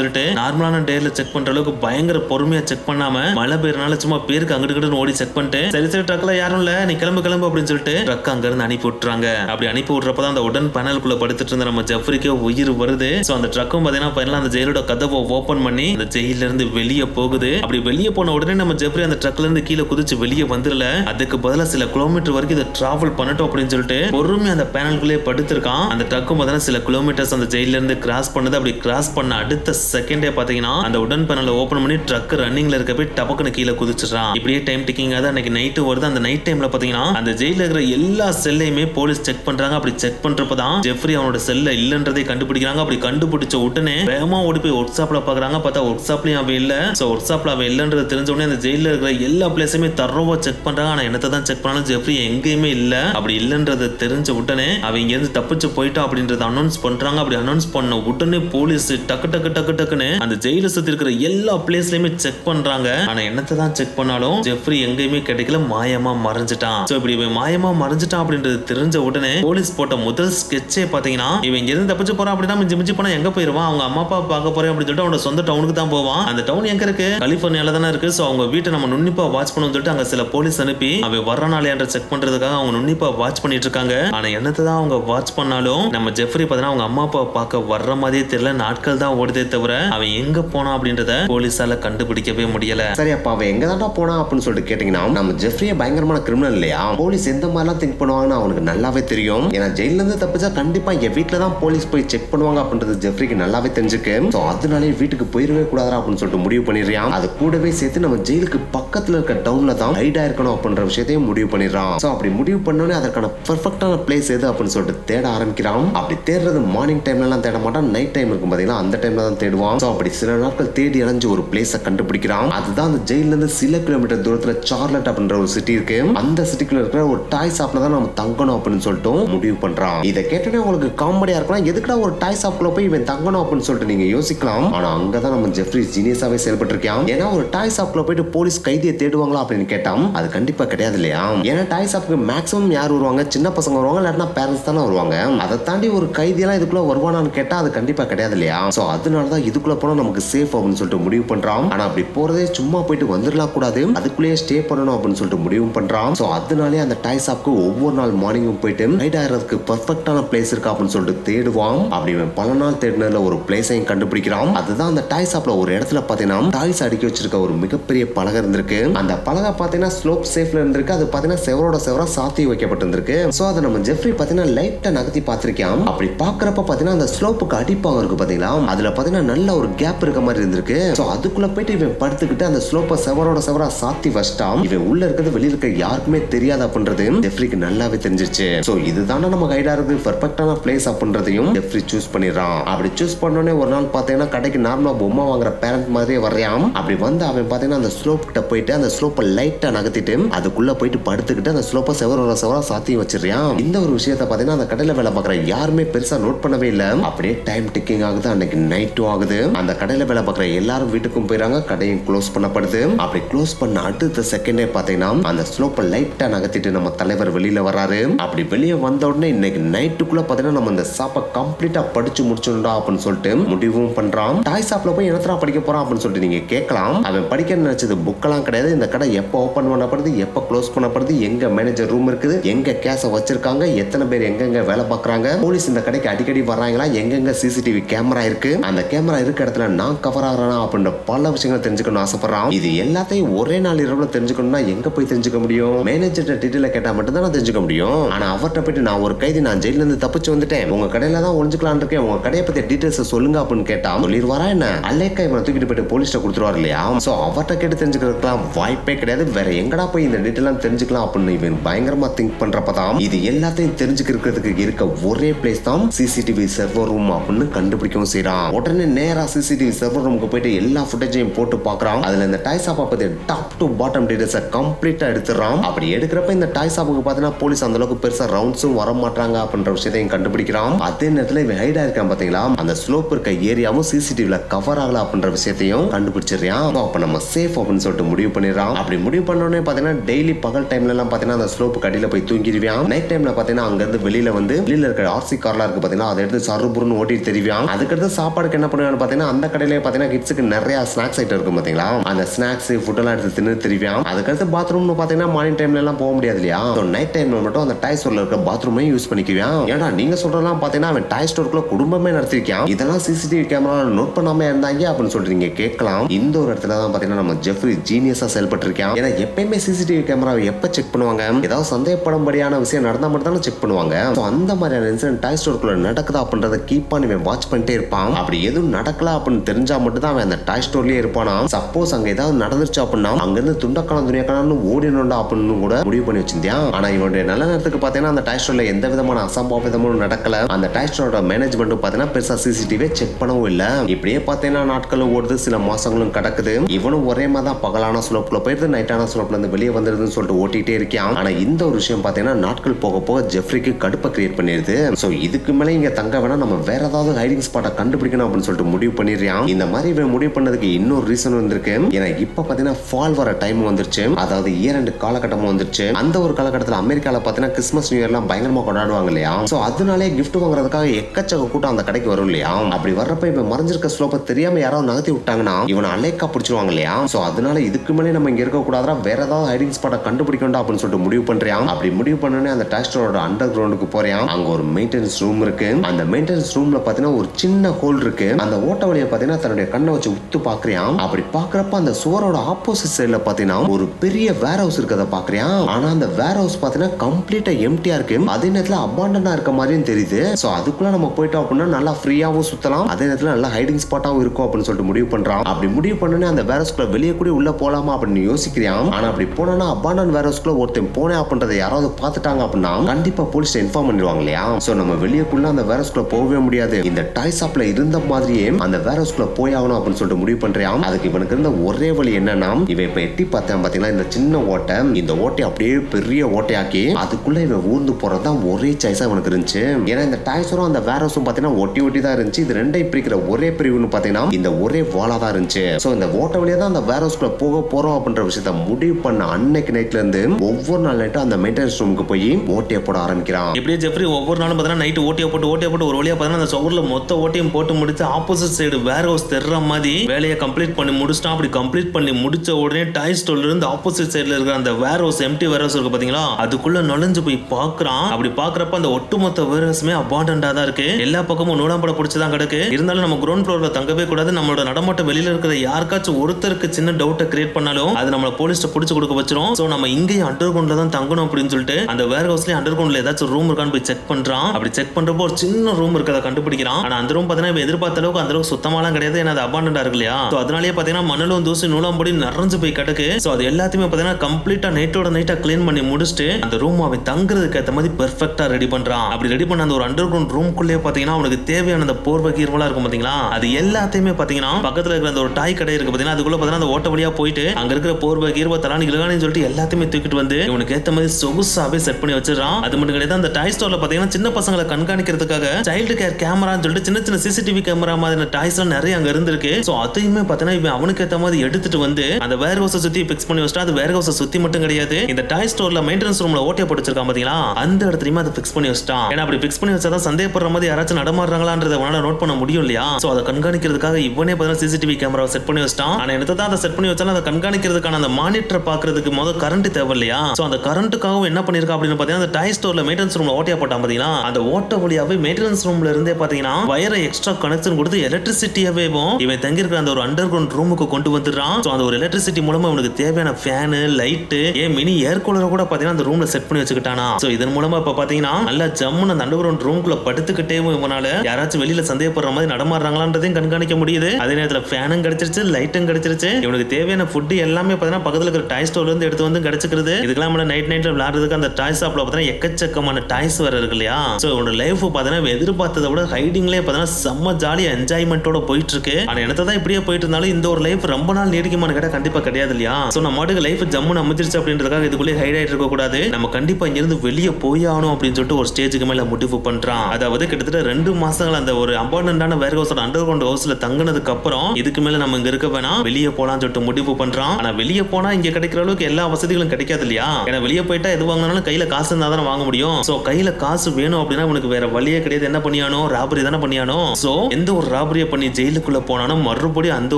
சொல்லிட்டு நார்மலான டேர்ல செக் பண்ற அளவுக்கு பயங்கர பொறுமையா செக் பண்ணாம மழை பெய்யறனால சும்மா பேருக்கு அங்கிட்டு ஓடி செக் பண்ணிட்டு சரி சரி ட்ரக்ல யாரும் இல்ல. நீ கிளம்பு கிளம்பு அப்படின்னு சொல்லிட்டு ட்ரக் அங்க இருந்து அனுப்பி விட்டுறாங்க. அப்படி அனுப்பி விட்றப்பதான் அந்த உடன் பேனலுக்குள்ள படுத்துட்டு இருந்த நம்ம ஜெஃப்ரிக்கே உயிர் வருது. சோ அந்த ட்ரக்கும் பாத்தீங்கன்னா அந்த ஜெயிலோட கதவை ஓபன் பண்ணி அந்த ஜெயில இருந்து வெளியே போகுது. அப்படி வெளியே போன உடனே நம்ம ஜெஃப்ரி அந்த ட்ரக்ல இருந்து கீழே குதிச்சு வெளியே வந்துடல. அதுக்கு பதிலா சில கிலோமீட்டர் வரைக்கும் இதை டிராவல் பண்ணட்டும் அப்படின்னு சொல்லிட்டு பொறுமையா அந்த பேனல்குள்ளே படுத்திருக்கான். அந்த ட்ரக்கும் பார்த்தீங்கன்னா சில கிலோமீட்டர்ஸ் அந்த ஜெயில இருந்து கிராஸ் பண்ணது அப்படி கிராஸ் பண்ண அடுத்த செகண்டே பாத்தீங்கன்னா அந்த உடன் பேனலை ஓபன் பண்ணி ட்ரக் ரன்னிங்ல இருக்க போய் டபக்குன்னு கீழே குதிச்சிடறான். இப்படியே டைம் டிக்கிங் ஆகுது. அன்னைக்கு நைட்டு வருது. அந்த நைட் டைம்ல பாத்தீங்கன்னா அந்த ஜெயில இருக்கிற எல்லா செல்லையுமே போலீஸ் செக் பண்றாங்க. அப்படி செக் பண்றப்ப தான் ஜெஃப்ரி அவனோட செல்ல இல்லன்றதை கண்டுபிடிக்கிறாங்க. அப்படி கண்டுபிடிச்ச உடனே வேகமா ஓடி போய் ஒர்க் ஷாப்ல பாக்குறாங்க பார்த்தா ஒர்க் ஷாப்லயும் அவன் இல்ல. சோ ஒர்க் ஷாப்ல அவன் இல்லன்றது தெரிஞ்ச உடனே அந்த ஜெயில இருக்கிற எல்லா பிளேஸுமே தரோவா செக் பண்றாங்க. ஆனா என்னத்தை தான் செக் பண்ணாலும் ஜெஃப்ரி எங்கேயுமே இல்ல. அப்படி இல்லன்றது தெரிஞ்ச உடனே அவன் இங்கேருந்து தப்பிச்சு போயிட்டா அப்படின்றத அனௌன்ஸ் பண்றாங்க. அப்படி அனௌன்ஸ் பண்ண உடனே போலீஸ் டக்கு டக்கு டக்கு டக்குன்னு அந்த ஜெயில சுத்தி இருக்கிற எல்லா பிளேஸ்லயுமே செக் பண்றாங்க. ஆனா என்னத்தை தான் செக் பண்ணாலும் ஜெஃப்ரி எங்கேயுமே கிடைக்கல. மாயமா மறைஞ்சிட்டான். சோ இப்படி இவன் மாயமா மறைஞ்சிட்டான் அப்படின்றது தெரிஞ்ச உடனே போலீஸ் போட்ட முதல் ஸ்கெட்சே பாத்தீங்கன்னா இவன் இங்க இருந்து தப்பிச்சு போறான் அப்படின்னா மிஞ்சி மிஞ்சி போனா எங்க போயிருவான்? அவங்க அம்மா அப்பா பார்க்க போறேன் அப்படின்னு சொல்லிட்டு அவனோட சொந்த டவுனுக்கு தான் போவான். அந்த டவுன் எங்க இருக்கு? கலிபோர்னியால தானே இருக்கு. சோ அவங்க வீட்டை நம்ம நுண்ணிப்பா வாட்ச் பண்ணணும்னு சொல்லிட்டு அங்க சில போலீஸ் அனுப்பி அவன் வர்றனாலையான்ற செக் பண்றதுக்காக அவங்க நுண்ணிப்பா வாட்ச் பண்ணிட்டு இருக்காங்க ஆனா என்னத்தை தான் அவங்க வாட்ச் பண்ணாலும் நம்ம ஜெஃப்ரி பார்த்தீங்கன்னா அவங்க அம்மா அப்பா பார்க்க வர்ற மாதிரியே தெரியல. நாட்கள் தான் ஓடுதே தவிர அவன் எங்க போனான் அப்படின்றத போலீஸால கண்டுபிடிக்கவே முடியல. சரி அப்ப அவன் எங்க தான்டா போனா அப்படின்னு சொல்லிட்டு கேட்டீங்கன்னா நம்ம ஜெஃப்ரியே பயங்கரமான கிரிமினல் இல்லையா? போலீஸ் எந்த மாதிரிலாம் திங்க் பண்ணுவாங்கன்னு அவனுக்கு நல்லாவே தெரியும். ஏன்னா ஜெயில இருந்து தப்பிச்சா கண்டிப்பா என் வீட்டுல தான் போலீஸ் போய் செக் பண்ணுவாங்க அப்படின்றது ஜெஃப்ரிக்கு நல்லாவே தெரிஞ்சுக்கு சோ அதனாலே வீட்டுக்கு போயிடவே கூடாதா அப்படின்னு சொல்லிட்டு முடிவு பண்ணிடுறான். அது கூடவே சேர்த்து நம்ம ஜெயிலுக்கு பக்கத்துல இருக்க டவுன்ல தான் ஹைடா இருக்கணும் அப்படின்ற விஷயத்தையும் முடிவு பண்ணிடுறான். சோ அப்படி முடிவு பண்ணோன்னே அதற்கான பெர்ஃபெக்டான பிளேஸ் எது அப்படின்னு சொல்லிட்டு தேட ஆரம்பிக்கிறான். அப்படி தேடுறது மார்னிங் டைம்லலாம் தேட மாட்டான். நைட் டைம் இருக்கும் பார்த்தீங்கன்னா அந்த டைம்ல தான் தேடுவான். ஸோ அப்படி சில நாட்கள் தேடி அலைஞ்சு ஒரு பிளேஸை கண்டுபிடிக்கிறான். அதுதான் அந்த ஜெயில இருந்து சில கிலோமீட்டர் தூரத்தில் சார்லட் அப்படின்ற ஒரு சிட்டி இருக்கு. அந்த சிட்டிக்குள்ள இருக்கிற ஒரு டாய் ஷாப்ல தான் நம்ம தங்கணும் அப்படின்னு சொல்லிட்டு முடிவு பண்றான். இதை கேட்டோன்னே உங்களுக்கு காமெடியா இருக்கலாம். எதுக்குடா ஒரு டாய் ஷாப்ல போய் இவன் தங்கணும் அப்படின்னு சொல்லிட்டு நீங்க யோசிக்கலாம். ஆனா அங்கதான் நம்ம ஜெஃப்ரி ஜீனியஸாவே செயல்பட்டு இருக்கான் ஏன்னா ஒரு டாய் ஷாப்ல போயிட்டு போலீஸ் கைதியை தேடுவாங்களா அப்படின்னு கேட்டான். அது கண்டிப்பா கிடையாது இல்லையா? ஏன்னா டாய் ஷாப்புக்கு மேக்ஸிமம் யார் வருவாங்க? சின்ன பசங்க வருவாங்க இல்லாட்டினா பேரண்ட்ஸ் தானே வருவாங்க. அதை தாண்டி ஒரு கைதியெல்லாம் இதுக்குள்ள வருவானான்னு கேட்டா அது கண்டிப்பா கிடையாது இல்லையா? சோ அதனால தான் இதுக்குள்ள போனா நமக்கு சேஃப் அப்படின்னு சொல்லிட்டு முடிவு பண்றான். ஆனா அப்படி போறதே சும்மா போயிட்டு வந்துடலாம் கூடாது. அதுக்குள்ளேயே ஸ்டே பண்ணணும் அப்படின்னு சொல்லிட்டு முடிவு பண்றான். சோ அதனாலே அந்த டாய் ஷாப்புக்கு ஒவ்வொரு நாள் மார்னிங்கும் போயிட்டு ரைட் ஆகிறதுக்கு பர்ஃபெக்டான பிளேஸ் இருக்கா அப்படின்னு சொல்லிட்டு தேடுவான். அப்படி இவன் பல நாள் தேடினதுல ஒரு பிளேஸையும் கண்டுபிடிக்கிறான். அதுதான் அந்த டாய் ஷாப்ல ஒரு இடத்துல பாத்தீங்கன்னா டாய்ஸ் அடுக்கி வச்சிருக்க ஒரு மிகப்பெரிய பலகை இருந்திருக்கு. அந்த பலகை பாத்தீங்கன்னா ஸ்லோப் சேஃப்ல இருந்திருக்கு. அது பாத்தீங்கன்னா செவரோட செவரா சாத்தி வைக்கப்பட்டிருந்திருக்கு. சோ அதை நம்ம ஜெஃப்ரி பாத்தீங்கன்னா லைட்டா நகர்த்தி பார்த்திருக்கான் அப்படி பாக்குறப்ப பாத்தீங்கன்னா அந்த ஸ்லோப்புக்கு அடிப்பாங்க இருக்கு பாத்தீங்களா? அதுல பாத்தீங்கன்னா நல்ல ஒரு கேப் இருக்க மாதிரி இருந்திருக்கு. சோ அதுக்குள்ள போயிட்டு இவன் படுத்துக்கிட்டு அந்த ஸ்லோப்பை செவரோட செவரா சாத்தி வச்சிட்டான். இவன் உள்ள இருக்கிறது வெளியில இருக்க யாருக்குமே தெரியாது அப்படின்றது ஜெஃப்ரிக்கு நல்லாவே தெரிஞ்சிருச்சு. சோ இதுதானே நம்ம கைடா இருக்கு பெர்ஃபெக்டான பிளேஸ் அப்படின்றதையும் ஜெஃப்ரி சூஸ் பண்ணிடுறான். அப்படி சூஸ் பண்ணோடனே ஒரு நாள் பாத்தீங்கன்னா கடைக்கு நார்மலா பொம்மை வாங்குற பேரண்ட் மாதிரியே வர்றான். அப்படி வந்து அவன் பாத்தீங்கன்னா அந்த ஸ்லோப் கிட்ட போயிட்டு அந்த ஸ்லோப்பை லைட்டா நகர்த்திட்டு அதுக்குள்ள போயிட்டு படுத்துக்கிட்டு அந்த ஸ்லோப்பை செவரோட செவரா சாத்தி வச்சிருக்கான். இந்த ஒரு விஷயத்த பாத்தீங்கன்னா அந்த கடையில வேலை பாக்குற யாருமே பெருசா நோட் பண்ணவே இல்ல. அப்படியே டைம் டிக்கிங் ஆகுது. அன்னைக்கு நைட்டும் ஆகுது. அந்த கடையில வேலை பார்க்குற எல்லாரும் வீட்டுக்கும் போயிறாங்க. கடையும் க்ளோஸ் பண்ணப்படுது. அப்படி க்ளோஸ் பண்ண அடுத்த செகண்டே பாத்தீங்கன்னா அந்த ஸ்லோப்பை லைட்டா நகர்த்திட்டு நம்ம தலைவர் வெளியில வராரு அப்படி வெளியே வந்த உடனே இன்னைக்கு நைட்டுக்குள்ள பாத்தீங்கன்னா நம்ம இந்த சாப்பை கம்ப்ளீட்டா படிச்சு முடிச்சிடா அப்படின்னு சொல்லிட்டு முடிவும் பண்றான். டாய் ஷாப்ல போய் என்னத்தரா படிக்க போறான் அப்படின்னு சொல்லிட்டு நீங்க கேட்கலாம். அவன் படிக்க நினைச்சது புக்கெல்லாம் கிடையாது. இந்த கடை எப்போ ஓபன் பண்ணப்படுது எப்போ க்ளோஸ் பண்ணப்படுது எங்க மேனேஜர் ரூம் இருக்குது. எங்க கேஸ வச்சிருக்காங்க எத்தனை பேர் எங்கெங்க வேலை பார்க்குறாங்க போலீஸ் இந்த கடைக்கு அடிக்கடி வர்றாங்களா எங்கெங்க சிசிடிவி கேமரா இருக்கு அந்த கேமரா இருக்க இடத்துல நான் கவர் ஆகிறேனா அப்படின்ற பல விஷயங்களை தெரிஞ்சுக்கணும் ஆசைப்படுறான். இது எல்லாத்தையும் ஒரே நாள் இரவுல தெரிஞ்சுக்கணும்னா எங்க போய் தெரிஞ்சுக்க முடியும்? மேனேஜர் டீட்டெயில கேட்டா மட்டும் தான் நான் தெரிஞ்சுக்க முடியும். ஆனா அவர்கிட்ட போயிட்டு நான் ஒரு கைதி நான் ஜெயில இருந்து தப்பிச்சு வந்துட்டேன். உங்க கடையில தான் ஒழிஞ்சுக்கலாம் இருக்கேன். உங்க கடையை பத்தி டீட்டெயில்ஸ் சொல்லுங்க அப்படின்னு கேட்டா சொல்லிடுவாரா என்ன? அல்லேக்கா இவனை தூக்கிட்டு போயிட்டு போலீஸ்ட கொடுத்துருவாரு இல்லையா? சோ அவர்கிட்ட கேட்டு தெரிஞ்சுக்கிறதுக்கெல்லாம் வாய்ப்பே கிடையாது. வேற எங்கடா போய் இந்த டீட்டெயிலாம் தெரிஞ்சுக்கலாம் அப்படின்னு இவன் பயங்கரமா திங்க் பண்றப்பதான் இது எல்லாத்தையும் தெரிஞ்சுக்கிறதுக்கு இருக்க ஒரே பிளேஸ் தான் சிசிடிவி சர்வர் ரூம் அப்படின்னு கண்டுபிடிக்கவும் செய்யறான் உடனே நேரா சிசிடிவி சர்வர் ரூமுக்கு போயிட்டு எல்லா ஃபுட்டேஜையும் போட்டு பார்க்கறான். அதுல இந்த டாய் ஷாப்பை பத்தி டாப் டு பாட்டம் டீடைல்ஸை கம்ப்ளீட்டா எடுத்துறான் அப்படி எடுக்கிறப்ப இந்த டாய் ஷாப்புக்கு பார்த்தீங்கன்னா போலீஸ் அந்த அளவுக்கு பெருசா ரவுண்ட்ஸும் வர மாட்டாங்க அப்படின்ற விஷயத்தையும் கண்டுபிடிக்கிறான். அதே நேரத்துல இவன் ஹைடா இருக்கான் பாத்தீங்களா அந்த ஸ்லோப் இருக்க ஏரியாவும் சிசிடிவில கவர் ஆகல அப்படின்ற விஷயத்தையும் கண்டுபிடிச்சிடுறான். அப்ப நம்ம சேஃப் அப்படின்னு சொல்லிட்டு முடிவு பண்ணிடுறான். அப்படி முடிவு பண்ண உடனே பாத்தீங்கன்னா டெய்லி பகல் டைம்ல எல்லாம் பாத்தீங்கன்னா அந்த ஸ்லோப் கடியில போய் தூங்கிடுவான். நைட் டைம்ல பாத்தீங்கன்னா அங்க இருந்து வெளியில வந்து வெளியில இருக்கிற ஆர்சி கார்லாம் இருக்கு பாத்தீங்கன்னா அதை எடுத்து சருபுருன்னு ஓட்டிட்டு தெரிவியான் அதுக்கடுத்து சாப்பாடுக்கு என்ன பண்ணுவான்னு பாத்தீங்கன்னா அந்த கடையில பாத்தீங்கன்னா கிட்ஸுக்கு நிறைய ஸ்நாக்ஸ் ஐட்டம் இருக்கும் பாத்தீங்களா? அந்த ஸ்நாக்ஸ் ஃபுட் எல்லாம் எடுத்து தின்னு தெரிவியான் அதுக்கடுத்து பாத்ரூம்னு பாத்தீங்கன்னா மார்னிங் டைம்ல எல்லாம் போக முடியாது இல்லையா? நைட் டைம்ல மட்டும் அந்த டாய் ஸ்டோர்ல இருக்க பாத்ரூமே யூஸ் பண்ணிக்குவான். ஏன்னா நீங்க சொல்றதெல்லாம் பாத்தீங்கன்னா அவன் டாய் ஸ்டோருக்குள்ள குடும்பமே நடத்திருக்கான். இதெல்லாம் சிசிடிவி கேமரா நோட் பண்ணாம இருந்தாங்க அப்படின்னு சொல்லிட்டு நீங்க கேட்கலாம். இந்த ஒரு இடத்துல தான் பாத்தீங்கன்னா நம்ம ஜெஃப்ரி ஜீனியஸா செயல்பட்டு இருக்கான் ஏன்னா எப்பயுமே சிசிடிவி கேமரா எப்ப செக் பண்ணுவாங்க? ஏதாவது சந்தேகப்படும்படியான விஷயம் நடந்தா மட்டும் தானே செக் பண்ணுவாங்க. ஸோ அந்த மாதிரியான இன்சிடென்ட் டாய் ஸ்டோருக்குள்ள நடக்குதா அப்படின்றத கீப் பண்ணி இவன் வாட்ச் பண்ணிட்டே இருப்பான். அப்படி எதுவும் நடக்கல அப்படின்னு தெரிஞ்சா மட்டும் தான் அவன் அந்த டாய் ஸ்டோர்லயே இருப்பானா? சப்போஸ் அங்க ஏதாவது நடந்துருச்சு அப்படின்னா அங்கிருந்து துண்டக்கான துணியக்கானு ஓடினோண்டா அப்படின்னு கூட முடிவு பண்ணி வச்சிருந்தான் ஆனா இவனுடைய நல்ல நேரத்துக்கு பாத்தீங்கன்னா அந்த டாய் ஸ்டோர்ல எந்த விதமான அசம்பாவிதமும் நடக்கல. அந்த டாய் ஸ்டோரோட மேனேஜ்மெண்ட்டும் பாத்தீங்கன்னா பெருசா சிசிடிவி செக் பண்ணவும் இல்ல. இப்படியே பாத்தீங்கன்னா நாட்களும் ஓடுது சில மாசங்களும் கடக்குது. இவனும் ஒரே மாதிரி தான் பகலான ஸ்லோப்ல போயிருந்து நைட்டான ஸ்லோப்ல இருந்து வெளியே வந்துருதுன்னு சொல்லிட்டு ஓட்டிட்டே இருக்கான் ஆனால் இந்த ஒரு விஷயம் பார்த்தீங்கன்னா நாட்கள் போக போக ஜெஃப்ரிக்கு கடுப்பை கிரியேட் பண்ணிடுது ஸோ இதுக்கு மேலே இங்கே தங்க வேணா நம்ம வேற ஏதாவது ஹைடிங் ஸ்பாட்டை கண்டுபிடிக்கணும் அப்படின்னு சொல்லிட்டு முடிவு பண்ணிடுறான். இந்த மாதிரி இவன் முடிவு பண்ணதுக்கு இன்னொரு ரீசன் வந்திருக்கு. ஏன்னா இப்போ பார்த்தீங்கன்னா ஃபால் வர டைம் வந்துருச்சு. அதாவது இயர் ரெண்டு காலகட்டமும் வந்துருச்சு. அந்த ஒரு காலகட்டத்தில் அமெரிக்காவில் பார்த்தீங்கன்னா கிறிஸ்மஸ் நியூ இயர்லாம் பயங்கரமாக கொண்டாடுவாங்க இல்லையா? ஸோ அதனாலே கிஃப்ட் வாங்குறதுக்காக எக்கச்சக்க கூட்டம் அந்த கடைக்கு வரும் இல்லையா? அப்படி வர்றப்ப இப்போ மறைஞ்சிருக்க ஸ்லோப்பை தெரியாம யாராவது நகர்த்தி விட்டாங்கன்னா இவனை அலேக்கா பிடிச்சிருவாங்க இல்லையா? ஸோ அதனால இதுக்கு மேலே நம்ம இங்கே இருக்கக்கூடாதா வேற ஏதாவது ஹைடிங் ஸ்பாட்டை கண்டுபிடிக்கணும் அப்படின்னு சொல்லிட்டு முடிவு பண்றான் அப்படி முடிவு பண்ணனே அந்த டாஸ்டரோட அண்டர் கிரவுண்டுக்கு போறான் அங்க ஒரு மெயின்டெனன்ஸ் ரூம் இருக்கு. அந்த மெயின்டெனன்ஸ் ரூம்ல பாத்தீங்கன்னா ஒரு சின்ன ஹோல் இருக்கு. அந்த ஓட்ட வழியை பாத்தீங்கன்னா தன்னுடைய கண்ணை வச்சு உத்து பாக்குறான் அப்படி பாக்குறப்ப அந்த சுவரோட ஆப்போசிட் சைட்ல பாத்தீங்கன்னா ஒரு பெரிய வேர் ஹவுஸ் இருக்கத பாக்குறான் ஆனா அந்த வேர் ஹவுஸ் பாத்தீங்கன்னா கம்ப்ளீட்டா எம்டியா இருக்கு. அதே நேரத்துல அபாண்டனா இருக்க மாதிரியும் தெரியுது. சோ அதுக்குள்ள நம்ம போயிட்டோம் அப்படின்னா நல்லா ஃப்ரீயாவும் சுத்தலாம். அதே நேரத்துல நல்லா ஹைடிங் ஸ்பாட்டாவும் இருக்கும் அப்படின்னு சொல்லிட்டு முடிவு பண்றான். அப்படி முடிவு பண்ணனே அந்த வேர் ஹவுஸ்க்குள்ள வெளியே கூட உள்ள போலாமா அப்படின்னு யோசிக்கிறான் ஆனா அப்படி போனா அபாண்டன் வேர் ஹவுஸ்க்குள்ள ஒருத்தன் போனேன் அப்படின்றத யாராவது பார்த்துட்டாங்க அப்படின்னா கண்டிப்பா போலீஸ் இன்ஃபார்ம் பண்ணிடுவாங்க இல்லையா சோ நம்ம வெளியக்குள்ள அந்த வேற ஹவுஸ்க்குள்ள போகவே முடியாது. இந்த டாய் ஷாப்ல இருந்த மாதிரியே அந்த வேற ஹவுஸ்க்குள்ள போய் ஆகணும் அப்படின்னு சொல்லிட்டு முடிவு பண்றான் அதுக்கு இவனுக்கு இருந்த ஒரே வழி என்னன்னா இவன் இப்ப எட்டி பார்த்தேன் பாத்தீங்கன்னா இந்த சின்ன ஓட்டை இந்த ஓட்டை அப்படியே பெரிய ஓட்டையாக்கி அதுக்குள்ள இவன் ஊர்ந்து போறதுதான் ஒரே சாய்ஸா இவனுக்கு இருந்துச்சு. ஏன்னா இந்த டாய்ஸரும் அந்த வேற ஹவுஸும் பாத்தீங்கன்னா ஒட்டி ஒட்டி தான் இருந்துச்சு. இது ரெண்டையும் பிரிக்கிற ஒரே பிரிவுன்னு பாத்தீங்கன்னா இந்த ஒரே வாலா தான் இருந்துச்சு. சோ இந்த ஓட்ட வழியா தான் அந்த வேற ஹவுஸ்க்குள்ள போக போறோம் அப்படின்ற விஷயத்த முடிவு பண்ண அன்னைக்கு நைட்ல இருந்து ஒவ்வொரு நாள் நைட்டு அந்த மெயின்டெனன்ஸ் ரூமுக்கு போய் ஓட்டியை போட ஆரம்பிக்கிறான். எப்படியே ஜெஃப்ரி ஒவ்வொரு நாளும் பார்த்தீங்கன்னா நைட்டு ஓட்டியா போட்டு ஓட்டிய போட்டு ஒரு வழியா பார்த்தீங்கன்னா அந்த சுவரில் மொத்த ஓட்டியும் போட்டு முடிச்சு ஆப்போசிட் சைடு வேர் ஹவுஸ் தெர்ற மாதிரி வேலையை கம்ப்ளீட் பண்ணி முடிச்சிட்டான். அப்படி கம்ப்ளீட் பண்ணி முடிச்ச உடனே டாய் ஸ்டோர்ல இருந்து ஆப்போசிட் சைடுல இருக்கிற அந்த warehouse empty warehouse இருக்கு பாத்தீங்களா அதுக்குள்ள நுழைஞ்சு போய் பார்க்குறான். அப்படி பார்க்குறப்ப அந்த ஒட்டுமொத்த வேர் ஹவுஸுமே அபாண்டண்டாக தான் இருக்கு. எல்லா பக்கமும் நூலாம்பட பிடிச்சி தான் கிடக்கு. இருந்தாலும் நம்ம கிரவுண்ட் ஃப்ளோர்ல தங்கவே கூடாது. நம்மளோட நடமாட்டம் வெளியில இருக்கிற யாருக்காச்சும் ஒருத்தருக்கு சின்ன டவுட்டை கிரியேட் பண்ணாலும் அது நம்மள போலீஸ்ட பிடிச்சு கொடுக்க வச்சிரும். ஸோ நம்ம இங்கேயும் அண்டர் கிரவுண்ட்ல தான் தங்கணும் அப்படின்னு சொல்லிட்டு அந்த வேர் ஹவுஸ்ல அண்டர் கிரவுண்ட்ல ஏதாச்சும் ரூம் இருக்கான்னு போய் செக் பண்றான். அப்படி செக் பண்றப்போ ஒரு சின்ன ரூம் இருக்கிறத கண்டுபிடிக்கிறான். ஆனா அந்த ரூம் பாத்தீங்கன்னா எதிர்பார்த்த அளவுக்கு அந்த அளவுக்கு சுத்தமாலாம் கிடையாது. ஏன்னா அது அபாண்டண்டா இருக்கு இல்லையா? சோ அதனாலேயே பாத்தீங்கன்னா மணலும் தூசி நூலாம்படி நிறைஞ்சு போய் கிடக்கு. சோ அது எல்லாத்தையுமே பாத்தீங்கன்னா கம்ப்ளீட்டா நைட்டோட நைட்டா கிளீன் பண்ணி முடிச்சுட்டு அந்த ரூம் அவன் தங்குறதுக்கு ஏத்த மாதிரி பெர்ஃபெக்ட்டா ரெடி பண்றான். அப்படி ரெடி பண்ண அந்த ஒரு அண்டர் கிரவுண்ட் ரூம்குள்ளேயே பாத்தீங்கன்னா அவனுக்கு தேவையான அந்த போர்வை கீர்வலா இருக்கும் பாத்தீங்களா அது எல்லாத்தையுமே பாத்தீங்கன்னா பக்கத்துல இருக்கிற அந்த ஒரு டாய் கடை இருக்கு பாத்தீங்கன்னா அதுக்குள்ள பாத்தீங்கன்னா அந்த ஓட்ட வழியா போயிட்டு அங்க இருக்கிற போர்வை கீர்வை தலானி கிழகானு சொல்லிட்டு எல்லாத்தையுமே தூக்கிட்டு வந்து இவனை அவனுக்கு ஏத்த மாதிரி சொகுசாவே செட் பண்ணி வச்சிடறான் அது மட்டும் கிடையாது அந்த டாய் ஸ்டோர்ல பாத்தீங்கன்னா சின்ன பசங்களை கண்காணிக்கிறதுக்காக சைல்டு கேர் கேமரான்னு சொல்லிட்டு சின்ன சின்ன சிசிடிவி கேமரா மாதிரி டாய்ஸ் எல்லாம் நிறைய அங்க இருந்திருக்கு. சோ அதையுமே பாத்தீங்கன்னா இவன் அவனுக்கு ஏத்த மாதிரி எடுத்துட்டு வந்து அந்த வேர் ஹவுஸை சுத்தி பிக்ஸ் பண்ணி வச்சுட்டா அது வேர் ஹவுஸை சுத்தி மட்டும் கிடையாது. இந்த டாய் ஸ்டோர்ல மெயின்டெனன்ஸ் ரூம்ல ஓட்டிய போட்டுச்சிருக்கான் பாத்தீங்களா? அந்த இடத்துலயுமே அதை பிக்ஸ் பண்ணி வச்சிட்டான். ஏன்னா அப்படி பிக்ஸ் பண்ணி வச்சாதான் சந்தேகப்படுற மாதிரி யாராச்சும் நடமாடுறாங்களான்றத உன்னால நோட் பண்ண முடியும் இல்லையா? சோ அதை கண்காணிக்கிறதுக்காக இவனே பாத்தீங்கன்னா சிசிடிவி கேமரா செட் பண்ணி வச்சிட்டான். ஆனா என்னத்தை அதை செட் பண்ணி வச்சாலும் அதை கண்காணிக்கிறதுக்கான அந்த மானிட்டர் பாக்குறதுக்கு முதல் கரண்ட் தேவை இல்லையா சோ அந்த கரண்ட்டுக்காகவும் என்ன பண்ணிருக்கா அப்படின்னு பாத்தீங்கன்னா அந்த டை ஸ்டோர்ல மெயின்டெனன்ஸ் ரூம்ல ஓட்டியா போட்டா பாத்தீங்கன்னா அந்த ஓட்ட வழியாவே மெயின்டெனன்ஸ் ரூம்ல இருந்தே பாத்தீங்கன்னா வயரை எக்ஸ்ட்ரா கனெக்ஷன் கொடுத்து எலக்ட்ரிசிட்டியாவே இவன் தங்கியிருக்கிற அந்த ஒரு அண்டர் கிரவுண்ட் ரூமுக்கு கொண்டு வந்துடுறான். ஸோ அந்த ஒரு எலக்ட்ரிசிட்டி மூலமா இவனுக்கு தேவையான ஃபேனு லைட்டு ஏன் மினி ஏர் கூலரை கூட பாத்தீங்கன்னா அந்த ரூம்ல செட் பண்ணி வச்சுக்கிட்டானா? ஸோ இதன் மூலமா இப்ப பாத்தீங்கன்னா நல்லா ஜம்முன்னு அந்த அண்டர் கிரவுண்ட் ரூம்குள்ள படுத்துக்கிட்டே இவனால யாராச்சும் வெளியில சந்தேகப்படுற மாதிரி நடமாடுறாங்களான்றதையும் கண்காணிக்க முடியுது. அதே நேரத்தில் ஃபேனும் கிடைச்சிருச்சு லைட்டும் கிடைச்சிருச்சு. இவனுக்கு தேவையான ஃபுட்டு எல்லாமே பாத்தீங்கன்னா பக்கத்துல இருக்கிற டாய் ஸ்டோர்ல இருந்து எடுத்து வந்து கிடைச்சிக்கிறது. இதுக்கெல்லாம் நைட் நைட்ல விளையாடுறதுக்கு அந்த டாய் ஷாப்ல பாத்தீங்கன்னா எக்கச்சக்கமான டாய்ஸ் வேற இருக்கு இல்லையா? சோ இவனோட லைஃப் பாத்தீங்கன்னா எதிர்பார்த்ததை விட ஹைடிங்லேயே பாத்தீங்கன்னா செம்ம ஜாலியா என்ஜாய்மெண்ட்டோட போயிட்டு இருக்கு ஆனா என்னத்தை தான் இப்படியே போயிட்டு இருந்தாலும் இந்த ஒரு லைஃப் ரொம்ப நாள் நீடிக்குமான்னு கேட்டா கண்டிப்பா கிடையாது இல்லையா? சோ நம்ம மாட்டுக்கு லைஃப் ஜம்முன்னு அமைச்சிருச்சு அப்படின்றதுக்காக இதுக்குள்ளே ஹைட் ஆயிட்டு இருக்க கூடாது. நம்ம கண்டிப்பா இங்க இருந்து வெளியே போய் ஆகணும் அப்படின்னு சொல்லிட்டு ஒரு ஸ்டேஜுக்கு மேல முடிவு பண்றான். அதாவது கிட்டத்தட்ட ரெண்டு மாசங்கள் அந்த ஒரு அபார்டன்டான வேர் ஹவுஸோட அண்டர் கிரவுண்ட் ஹவுஸ்ல தங்கினதுக்கு அப்புறம் இதுக்கு மேல நம்ம இங்க இருக்க வேணாம் வெளியே போலாம்னு சொல்லிட்டு முடிவு பண்றான். ஆனா வெளியே போனா இங்க கிடைக்கிற அளவுக்கு எல்லா வசதிகளும் கிடைக்காது இல்லையா? ஏன்னா வெளியே போயிட்டா எது வாங்கினாலும் கையில காசு இருந்தா தானே வாங்க முடியும். சோ கையில காசு வேணும் அப்படின்னா உனக்கு வேற வழியே கிடையாது. என்ன பண்ணியானோ? ராபரி தானே பண்ணியானோ? சோ எந்த ஒரு ராபரியை பண்ணி ஜெயிலுக்குள்ள போனாலும் மறுபடியும் அந்த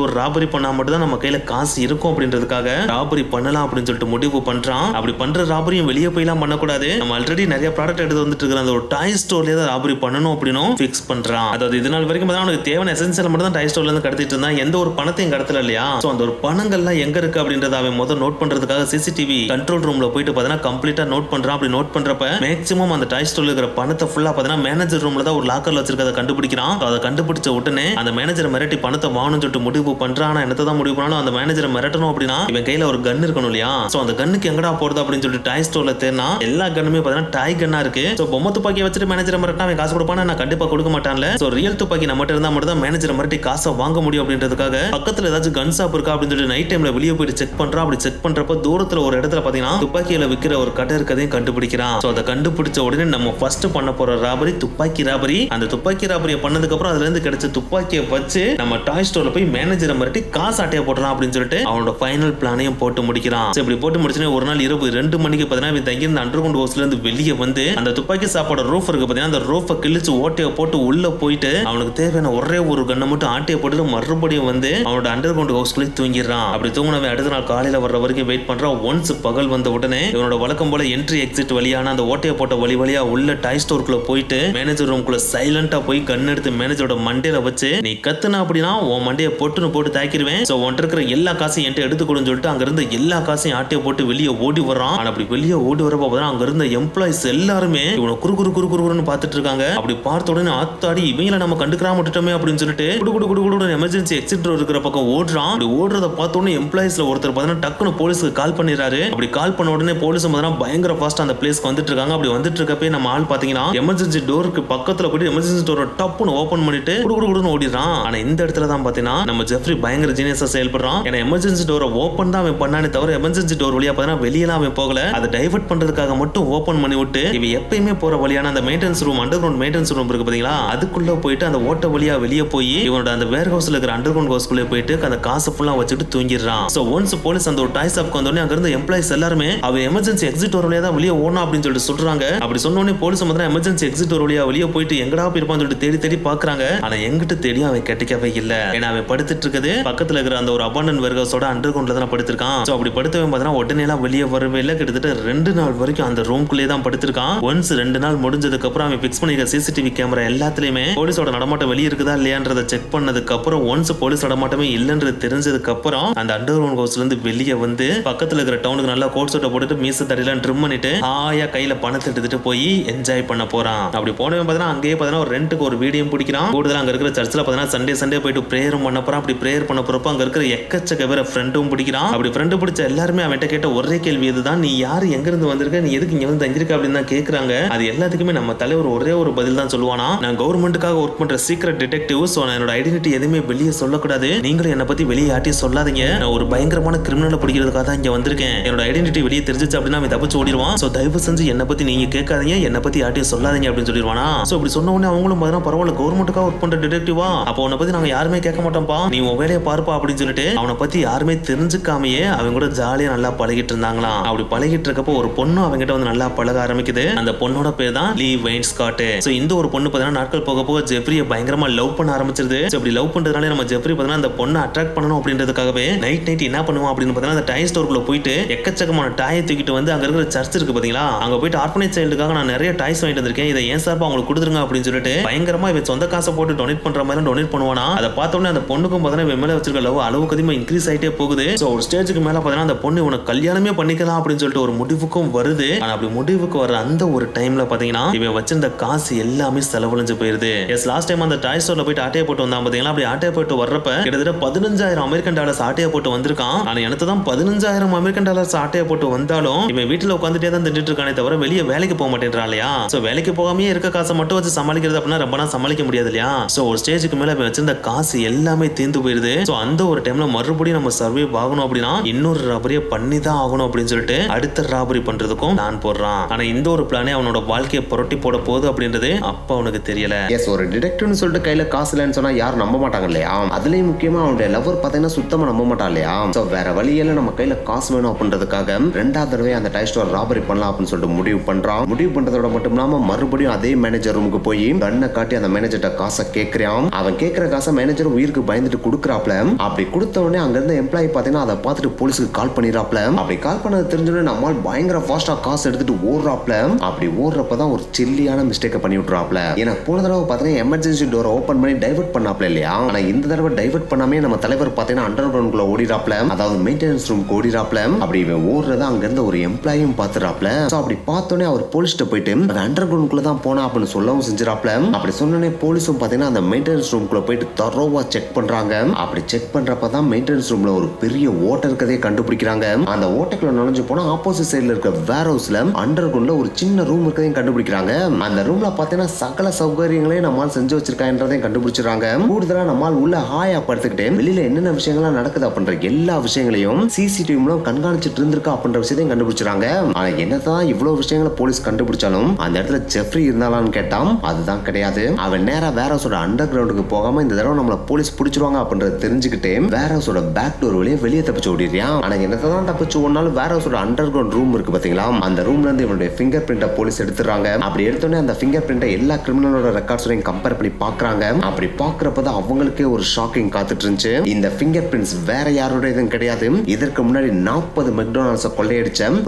ஒரு ராபரி பண்ணா மட்டும் தான் நம்ம கையில காசு இருக்கும் அப்படின்றதுக்காக ராபரி பண்ணலாம் அப்படின்னு சொல்லிட்டு முடிவு பண்றான். அப்படி பண்ற ராபரியும் வெளியே போயெல்லாம் பண்ணக்கூடாது. நம்ம ஆல்ரெடி நிறைய ப்ராடக்ட் எடுத்து வந்துட்டு இருக்கிற அந்த ஒரு டாய் ஸ்டோர்லயே தான் ராபரி பண்ணணும் அப்படின்னு ஃபிக்ஸ் பண்றான். அதாவது இது நாள் வரைக்கும் பார்த்தா அவனுக்கு தேவையான எசென்சியல் மட்டும் தான் டாய் ஸ்டோர்ல இருந்து கடத்திட்டு இருந்தான். எந்த ஒரு பணத்தையும் கடத்தல இல்லையா? சோ அந்த ஒரு பணங்கள்லாம் எங்க இருக்கு அப்படின்றத அவன் முதல் நோட் பண்றதுக்காக சிசிடிவி கண்ட்ரோல் ரூம்ல போயிட்டு பார்த்தீங்கன்னா கம்ப்ளீட்டா நோட் பண்றான். அப்படி நோட் பண்றப்ப மேக்ஸிமம் அந்த டாய் ஸ்டோர்ல இருக்கிற பணத்தை ஃபுல்லா பார்த்தீங்கன்னா மேனேஜர் ரூம்ல தான் ஒரு லாக்கர்ல வச்சிருக்கத கண்டுபிடிக்கிறான். அதை கண்டுபிடிச்ச உடனே அந்த மேனேஜர் மிரட்டி பணத்தை வாங்கணும்னு சொல்லிட்டு முடிவு பண்றான். ஆனா என்னத்தை தான் முடிவு பண்ணாலும் அந்த மேனேஜரை மிரட்டணும் அப்படின்னா இவன் கையில ஒரு கன் இருக்கணும் இல்லையா? சோ அந்த கண்ணுக்கு எங்கடா போறது அப்படின்னு சொல்லிட்டு டாய் ஸ்டோர்ல தேர்னா எல்லா கண்ணுமே பார்த்தீங்கன்னா டாய் கண்ணா இருக்கு. சோ பொம்மை துப்பாக்கி வச்சுட்டு மேனேஜரை மிரட்டினா அவன் காசு கொடுப்பான்? நான் கண்டிப்பா கொடுக்க மாட்டான்ல. சோ ரியல் துப்பாக்கி நம்மகிட்ட இருந்தா மட்டும் தான் மேனேஜரை மிரட்டி காசை வாங்க முடியும் அப்படின்றதுக்காக பக்கத்துல ஏதாச்சும் கன் ஷாப் இருக்கா அப்படின்னு சொல்லிட்டு நைட் டைம்ல வெளியே போயிட்டு செக் பண்றான். அப்படி செக் பண்றப்ப தூரத்துல ஒரு இடத்துல பாத்தீங்கன்னா துப்பாக்கியில விக்கிற ஒரு கடை இருக்கதையும் கண்டுபிடிக்கிறான். சோ அதை கண்டுபிடிச்ச உடனே நம்ம ஃபர்ஸ்ட் பண்ண போற ராபரி துப்பாக்கி ராபரி அந்த துப்பாக்கி ராபரியை பண்ணதுக்கு அப்புறம் அதுல இருந்து கிடைச்ச துப்பாக்கியை வச்சு நம்ம டாய் ஸ்டோர்ல போய் மேனேஜரை மிரட்டி காசு அட்டையை போடலாம் அப்படின்னு சொல்லிட்டு அவனோட ஃபைனல் பிளானையும் போட்டு முடிக்கிறான். இப்படி போட்டு முடிச்சுனே ஒரு நாள் இரவு ரெண்டு மணிக்கு பாத்தீங்கன்னா இவன் தங்கியிருந்த அண்டர் கிரவுண்ட் ஹவுஸ்ல இருந்து வெளியே வந்து அந்த துப்பாக்கி சாப்பாடு ரூஃப் இருக்கு பாத்தீங்கன்னா அந்த ரூஃபை கிழிச்சு ஓட்டையை போட்டு உள்ள போயிட்டு அவனுக்கு தேவையான ஒரே ஒரு கண்ணை மட்டும் ஆட்டையை போட்டு மறுபடியும் வந்து அவனோட அண்டர் கிரவுண்ட் ஹவுஸ்க்குள்ளே தூங்கிடுறான். அப்படி தூங்கினவன் அடுத்த நாள் காலையில வர்ற வரைக்கும் வெயிட் பண்றான். ஒன்ஸ் பகல் வந்த உடனே இவனோட வழக்கம் போல என்ட்ரி எக்ஸிட் வழியான அந்த ஓட்டையை போட்ட வழி வழியா உள்ள டாய் ஸ்டோருக்குள்ள போயிட்டு மேனேஜர் ரூம்குள்ள சைலண்டா போய் கண் எடுத்து மேனேஜரோட மண்டையில வச்சு நீ கத்துனா அப்படின்னா உன் மண்டையை பொட்டுன்னு போட்டு தாக்கிடுவேன். சோ உன்ட்ட இருக்கிற எல்லா காசையும் என்கிட்ட எடுத்து சொல்லிட்டு அங்க இருந்த எல்லா காசையும் ஆட்டையை போட்டு வெளியே ஓடி வர்றான். ஆனா அப்படி வெளியே ஓடி வர பார்த்தா அங்க இருந்த எம்ப்ளாயிஸ் எல்லாருமே இவனை குறு குறு குறு குறுன்னு பார்த்துட்டு இருக்காங்க. அப்படி பார்த்த உடனே ஆத்தாடி இவங்களை நம்ம கண்டுக்கிறாம விட்டுட்டோமே அப்படின்னு சொல்லிட்டு குடு குடு குடு குடு எமர்ஜென்சி எக்ஸிட் இருக்கிற பக்கம் ஓடுறான். அப்படி ஓடுறத பார்த்த உடனே எம்ப்ளாயிஸ்ல ஒருத்தர் பார்த்தீங்கன்னா டக்குனு போலீஸ்க்கு கால் பண்ணிடுறாரு. அப்படி கால் பண்ண உடனே போலீஸ் பார்த்தீங்கன்னா பயங்கர ஃபாஸ்ட்டாக அந்த பிளேஸ்க்கு வந்துட்டு இருக்காங்க. அப்படி வந்துட்டு இருக்கப்பே நம்ம ஆள் பாத்தீங்கன்னா எமர்ஜென்சி டோருக்கு பக்கத்துல போயிட்டு எமர்ஜென்சி டோரை டப்புன்னு ஓப்பன் பண்ணிட்டு குடு குடுன்னு ஓடிடுறான். ஆனா இந்த இடத்துல தான் பாத்தீங்கன்னா நம்ம ஜெஃப்ரி பயங்கர ஜீனியஸாக செயல்படுறான். ஏன்னா எமர்ஜென்சி டோரை ஓப்பன் தான் அவன் பண்ணானே தவிர எமர்ஜென்சி டோர் வழியா பாத்தீங்கன்னா வெளியெல்லாம் அவன் போகல. அதை டைவர்ட் பண்றதுக்காக மட்டும் ஓப்பன் பண்ணி விட்டு இவன் எப்பயுமே போற வழியான அந்த maintenance room underground maintenance room இருக்கு பாத்தீங்களா அதுக்குள்ள போயிட்டு அந்த ஓட்ட வழியா வெளியே போய் இவனோட அந்த வேர் ஹவுஸில் இருக்கிற அண்டர் கிரவுண்ட் ஹவுஸ்க்குள்ளே போயிட்டு அந்த காசு ஃபுல்லா வச்சுட்டு தூங்கிடுறான். சோ ஒன்ஸ் போலீஸ் அந்த ஒரு டாய் ஷாப்க்கு வந்தோடனே அங்கிருந்து எம்ப்ளாயிஸ் எல்லாருமே அவன் எமர்ஜென்சி எக்ஸிட் ஒரு வழியா தான் வெளியே ஓடணும் அப்படின்னு சொல்லிட்டு சொல்றாங்க. அப்படி சொன்ன உடனே போலீஸ் வந்து எமர்ஜென்சி எக்ஸிட் ஒரு வழியா வெளியே போயிட்டு எங்கடா போயிருப்பான்னு சொல்லிட்டு தேடி தேடி பாக்குறாங்க ஆனா எங்கிட்ட தேடி அவன் கிடைக்கவே இல்ல. ஏன்னா அவன் படுத்துட்டு இருக்குது. பக்கத்துல இருக்கிற அந்த ஒரு அபாண்டன் வெர்கஸோட அண்டர் கிரவுண்ட்ல தான் படுத்திருக்கான். அப்படி படுத்தவன் பார்த்தா உடனே எல்லாம் வெளியே வரவே இல்லை. கிட்டத்தட்ட ரெண்டு நாள் வரைக்கும் அந்த ரூம்குள்ளே தான் படுத்திருக்கான். ஒன்ஸ் ரெண்டு நாள் முடிஞ்சதுக்கு அப்புறம் அவன் பிக்ஸ் பண்ணிருக்க சிசிடிவி கேமரா எல்லாத்துலயுமே போலீஸோட நடமாட்டம் வெளியே இருக்குதா இல்லையான்றத செக் பண்ணதுக்கு அப்புறம் ஒன்ஸ் போலீஸ் நடமாட்டமே இல்லைன்றது தெரிஞ்சதுக்கு அப்புறம் அந்த அண்டர் கிரவுண்ட் ஹவுஸ்ல இருந்து வெளியே வந்து பக்கத்துல இருக்கிற டவுனுக்கு நல்லா கோட் போட்டு போட்டுட்டு மீச தடியெல்லாம் ட்ரிம் பண்ணிட்டு ஆயா கையில பணத்தை எடுத்துட்டு போய் என்ஜாய் பண்ண போறான். அப்படி போனவன் பார்த்தீங்கன்னா அங்கேயே பார்த்தீங்கன்னா ஒரு ரெண்டுக்கு ஒரு வீடியோ பிடிக்கிறான். கூடுதல் அங்க இருக்கிற சர்ச்சில் பார்த்தீங்கன்னா சண்டே சண்டே போயிட்டு ப்ரேயரும் பண்ண போறான். அப்படி ப்ரேயர் பண்ண போறப்ப அங்க இருக்கிற எக்கச்சக்க பேர ஃப்ரெண்டும் பிடிக்கிறான். அப்படி ஃப்ரெண்டு பிடிச்ச எல்லாருமே அவன்கிட்ட கேட்ட ஒரே கேள்வி இதுதான் நீ யாரு? எங்க இருந்து வந்திருக்க? நீ எதுக்கு இங்க வந்து தங்கியிருக்க? அப்படின்னு தான் கேட்கறாங்க அது எல்லாத்துக்குமே நம்ம தலைவர் ஒரே ஒரு பதில் தான் சொல்லுவானா நான் கவர்மெண்ட்டுக்காக ஒர்க் பண்ற சீக்ரெட் டிடெக்டிவ் ஸோ நான் என்னோட ஐடென்டிட்டி எதுவுமே வெளியே சொல்லக்கூடாது. நீங்களும் என்னை பத்தி வெளியே யார்ட்டையும் சொல்லாதீங்க. நான் ஒரு பயங்கரமான கிரிமினலை பிடிக்கிறதுக்காக தான் இங்க வந்திருக்கேன். என்னோட ஐடென்டிட்டி வெளியே தெரிஞ்சிச்சு அப்படின்னா அவன் தப்பிச்சு ஓடிடுவான். சோ தயவு செஞ்சு என்ன பத்தி நீங்க கேட்காதீங்க. என்ன பத்தி யார்ட்டையும் சொல்லாதீங்க அப்படின்னு சொல்லிடுவானா? சோ இப்படி சொன்ன உடனே அவங்களும் பார்த்தீங்கன்னா பரவாயில்ல கவர்மெண்ட்டுக்காக ஒர்க் பண்ற டிடெக்டிவா அப்போ உன்னை பத்தி நாங்க யாருமே கேட்க மாட்டோம்ப்பா. நீ உன் வேலையை பார்ப்பா அப்படின்னு சொல்லிட்டு அவனை பத்தி யாருமே தெரிஞ்சுக்காமையே அவங்க கூட ஜாலியா நல்லா பழகிட்டு இருந்தாங்களாம் அப்படி பழகிட்டு இருக்கப்போ ஒரு பொண்ணு அவங்க கிட்ட வந்து நல்லா பழக ஆரம்பிக்குது. அந்த பொண்ணோட பேர் தான் லீ வெயின் ஸ்காட்டு சோ இந்த ஒரு பொண்ணு பார்த்தீங்கன்னா நாட்கள் போக போக ஜெப்ரியை பயங்கரமா லவ் பண்ண ஆரம்பிச்சிருது. ஸோ இப்படி லவ் பண்றதுனால நம்ம ஜெஃப்ரி பார்த்தீங்கன்னா அந்த பொண்ணை அட்ராக்ட் பண்ணணும் அப்படின்றதுக்காகவே நைட் நைட் என்ன பண்ணுவோம் அப்படின்னு பார்த்தீங்கன்னா அந்த டாய் ஸ்டோருக்குள்ள போயிட்டு எக்கச்சக்கமான டாயை தூக்கிட்டு வந்து அங்க இருக்கிற சர்ச் இருக்கு பாத்தீங்களா? அங்க போயிட்டு ஆர்பனேஜ் சைல்டுக்காக நான் நிறைய டாய்ஸ் வாங்கிட்டு வந்திருக்கேன். இதை ஏன் சார்பா அவங்களுக்கு கொடுத்துருங்க அப்படின்னு சொல்லிட்டு பயங்கரமா இவன் சொந்த காசை போட்டு டொனேட் பண்ற மாதிரி டொனேட் பண்ணுவானா? அதை பார்த்த உடனே அந்த பொண்ணுக்கும் பார்த்தீங்கன்னா இவன் மேல வச்சிருக்க லவ் அளவுக்கு அதிகமாக இன்க்ரீஸ் ஆகிட்டே போகுது. ஸோ ஒரு ஸ்டேஜுக்கு மேல பார்த்தீங்கன்னா அந்த பொண்ணு உனக்கு கல்யாணமே பண்ணிக்கலாம் அப்படின்னு சொல்லிட்டு ஒரு முடிவுக்கும் வருது. ஆனால் அப்படி முடிவுக்கு வர அந்த ஒரு டைம்ல பாத்தீங்கன்னா இவன் வச்சிருந்த காசு எல்லாமே செலவழிஞ்சு போயிருது. எஸ் லாஸ்ட் டைம் அந்த டாய் ஸ்டோர்ல போயிட்டு ஆட்டையை போட்டு வந்தான் பாத்தீங்களா? அப்படி ஆட்டையை போட்டு வர்றப்ப கிட்டத்தட்ட பதினஞ்சாயிரம் அமெரிக்கன் டாலர்ஸ் ஆட்டையை போட்டு வந்திருக்கான். ஆனால் எனக்கு தான் பதினஞ்சாயிரம் அமெரிக்கன் டாலர்ஸ் ஆட்டையை போட்டு வந்த வந்தாலும் இவன் வீட்டுல உட்காந்துட்டே தான் தின்னுட்டு இருக்கானே தவிர வெளியே வேலைக்கு போக மாட்டேன்றான் இல்லையா? சோ வேலைக்கு போகாமயே இருக்க காசை மட்டும் வச்சு சமாளிக்கிறது அப்படின்னா ரொம்ப நாள் சமாளிக்க முடியாது இல்லையா? சோ ஒரு ஸ்டேஜுக்கு மேல இவன் வச்சிருந்த காசு எல்லாமே தீர்ந்து போயிருது. சோ அந்த ஒரு டைம்ல மறுபடியும் நம்ம சர்வே ஆகணும் அப்படின்னா இன்னொரு ராபரியை பண்ணி தான் ஆகணும் அப்படின்னு சொல்லிட்டு அடுத்த ராபரி பண்றதுக்கும் நான் போடுறான். ஆனா இந்த ஒரு பிளானே அவனோட வாழ்க்கையை புரட்டி போட போகுது அப்படின்றது அப்ப அவனுக்கு தெரியல. எஸ் ஒரு டிடெக்டிவ்னு சொல்லிட்டு கையில காசு இல்லைன்னு சொன்னா யாரும் நம்ப மாட்டாங்க இல்லையா? அதுலயும் முக்கியமா அவனுடைய லவர் பாத்தீங்கன்னா சுத்தமா நம்ப மாட்டான் இல்லையா? சோ வேற வழியில நம்ம கையில காசு வேணும் அப்படின்றதுக்காக ரெண்டு ரெண்டாவது தடவை அந்த டை ஸ்டோர் ராபரி பண்ணலாம் அப்படின்னு சொல்லிட்டு முடிவு பண்றான். முடிவு பண்றதோட மட்டும் இல்லாம மறுபடியும் அதே மேனேஜர் ரூமுக்கு போய் கண்ணை காட்டி அந்த மேனேஜர்கிட்ட காசை கேட்கிறான் அவன் கேட்கிற காசை மேனேஜர் உயிருக்கு பயந்துட்டு கொடுக்குறாப்ல. அப்படி கொடுத்த உடனே அங்க இருந்த எம்ப்ளாயி பாத்தீங்கன்னா அதை பார்த்துட்டு போலீஸுக்கு கால் பண்ணிடுறாப்ல. அப்படி கால் பண்ணது தெரிஞ்சோடனே நம்மால் பயங்கர ஃபாஸ்டா காசு எடுத்துட்டு ஓடுறாப்ல. அப்படி ஓடுறப்பதான் ஒரு சில்லியான மிஸ்டேக்கை பண்ணி விட்டுறாப்ல. ஏன்னா போன தடவை பாத்தீங்கன்னா எமர்ஜென்சி டோரை ஓபன் பண்ணி டைவர்ட் பண்ணாப்ல இல்லையா? ஆனா இந்த தடவை டைவர்ட் பண்ணாமே நம்ம தலைவர் பாத்தீங்கன்னா அண்டர் கிரவுண்ட்குள்ள ஓடிறாப்ல அதாவது மெயின்டெனன்ஸ் ரூம் ஓடிறாப்ல அப்படி இவன் ஓடுறத அங்க இருந்த ஒரு எம்ப்ளாயும் பாத்துறாப்ல சோ அப்படி பார்த்தோன்னே அவர் போலீஸ்ட்ட போயிட்டு அது அண்டர் கிரவுண்ட்குள்ள தான் போனா அப்படின்னு சொல்லவும் செஞ்சிராப்ல அப்படி சொன்னோடனே போலீஸும் பாத்தீங்கன்னா அந்த மெயின்டெனன்ஸ் ரூம்குள்ள போயிட்டு தரோவா செக் பண்றாங்க. அப்படி செக் பண்றப்ப தான் மெயின்டெனன்ஸ் ரூம்ல ஒரு பெரிய ஓட்டை இருக்கதே கண்டுபிடிக்கிறாங்க. அந்த ஓட்டைக்குள்ள நுழைஞ்சு போனா ஆப்போசிட் சைடுல இருக்க வேர் ஹவுஸ்ல அண்டர் கிரவுண்ட்ல ஒரு சின்ன ரூம் இருக்கதையும் கண்டுபிடிக்கிறாங்க. அந்த ரூம்ல பாத்தீங்கன்னா சகல சௌகரியங்களையும் நம்மால் செஞ்சு வச்சிருக்கான்றதையும் கண்டுபிடிச்சிடறாங்க. கூடுதலா நம்மால் உள்ள ஹாயா படுத்துக்கிட்டு வெளியில என்னென்ன விஷயங்கள்லாம் நடக்குது அப்படின்ற எல்லா விஷயங்களையும் சிசிடிவி மூலம் கண்காணிச்சிட்டு இருந்திருக்கா அப்படின்ற விஷயம் விஷயத்தையும் கண்டுபிடிச்சாங்க ஆனா என்னதான் இவ்வளவு விஷயங்களை போலீஸ் கண்டுபிடிச்சாலும் அந்த இடத்துல ஜெஃப்ரி இருந்தாலான்னு கேட்டான். அதுதான் கிடையாது. அவன் நேரா வேற அண்டர் கிரவுண்டுக்கு போகாம இந்த தடவை நம்மள போலீஸ் பிடிச்சிருவாங்க அப்படின்றத தெரிஞ்சுக்கிட்டே வேற பேக் டோர் வழியே வெளியே தப்பிச்சு ஓடிடுறான். ஆனா என்னதான் தப்பிச்சு ஒன்னாலும் வேற அண்டர் கிரவுண்ட் ரூம் இருக்கு பாத்தீங்களா? அந்த ரூம்ல இருந்து இவனுடைய ஃபிங்கர் பிரிண்ட போலீஸ் எடுத்துறாங்க அப்படி எடுத்தோடனே அந்த ஃபிங்கர் பிரிண்ட எல்லா கிரிமினலோட ரெக்கார்ட்ஸையும் கம்பேர் பண்ணி பாக்குறாங்க. அப்படி பாக்குறப்பதான் அவங்களுக்கே ஒரு ஷாக்கிங் காத்துட்டு இருந்துச்சு. இந்த ஃபிங்கர் பிரிண்ட்ஸ் வேற யாரோட இதுவும் கிடையாது. இதற்கு முன்னாடி நாற்பது மெக்டோனல்ட்ஸை கொள்ளையடிச்ச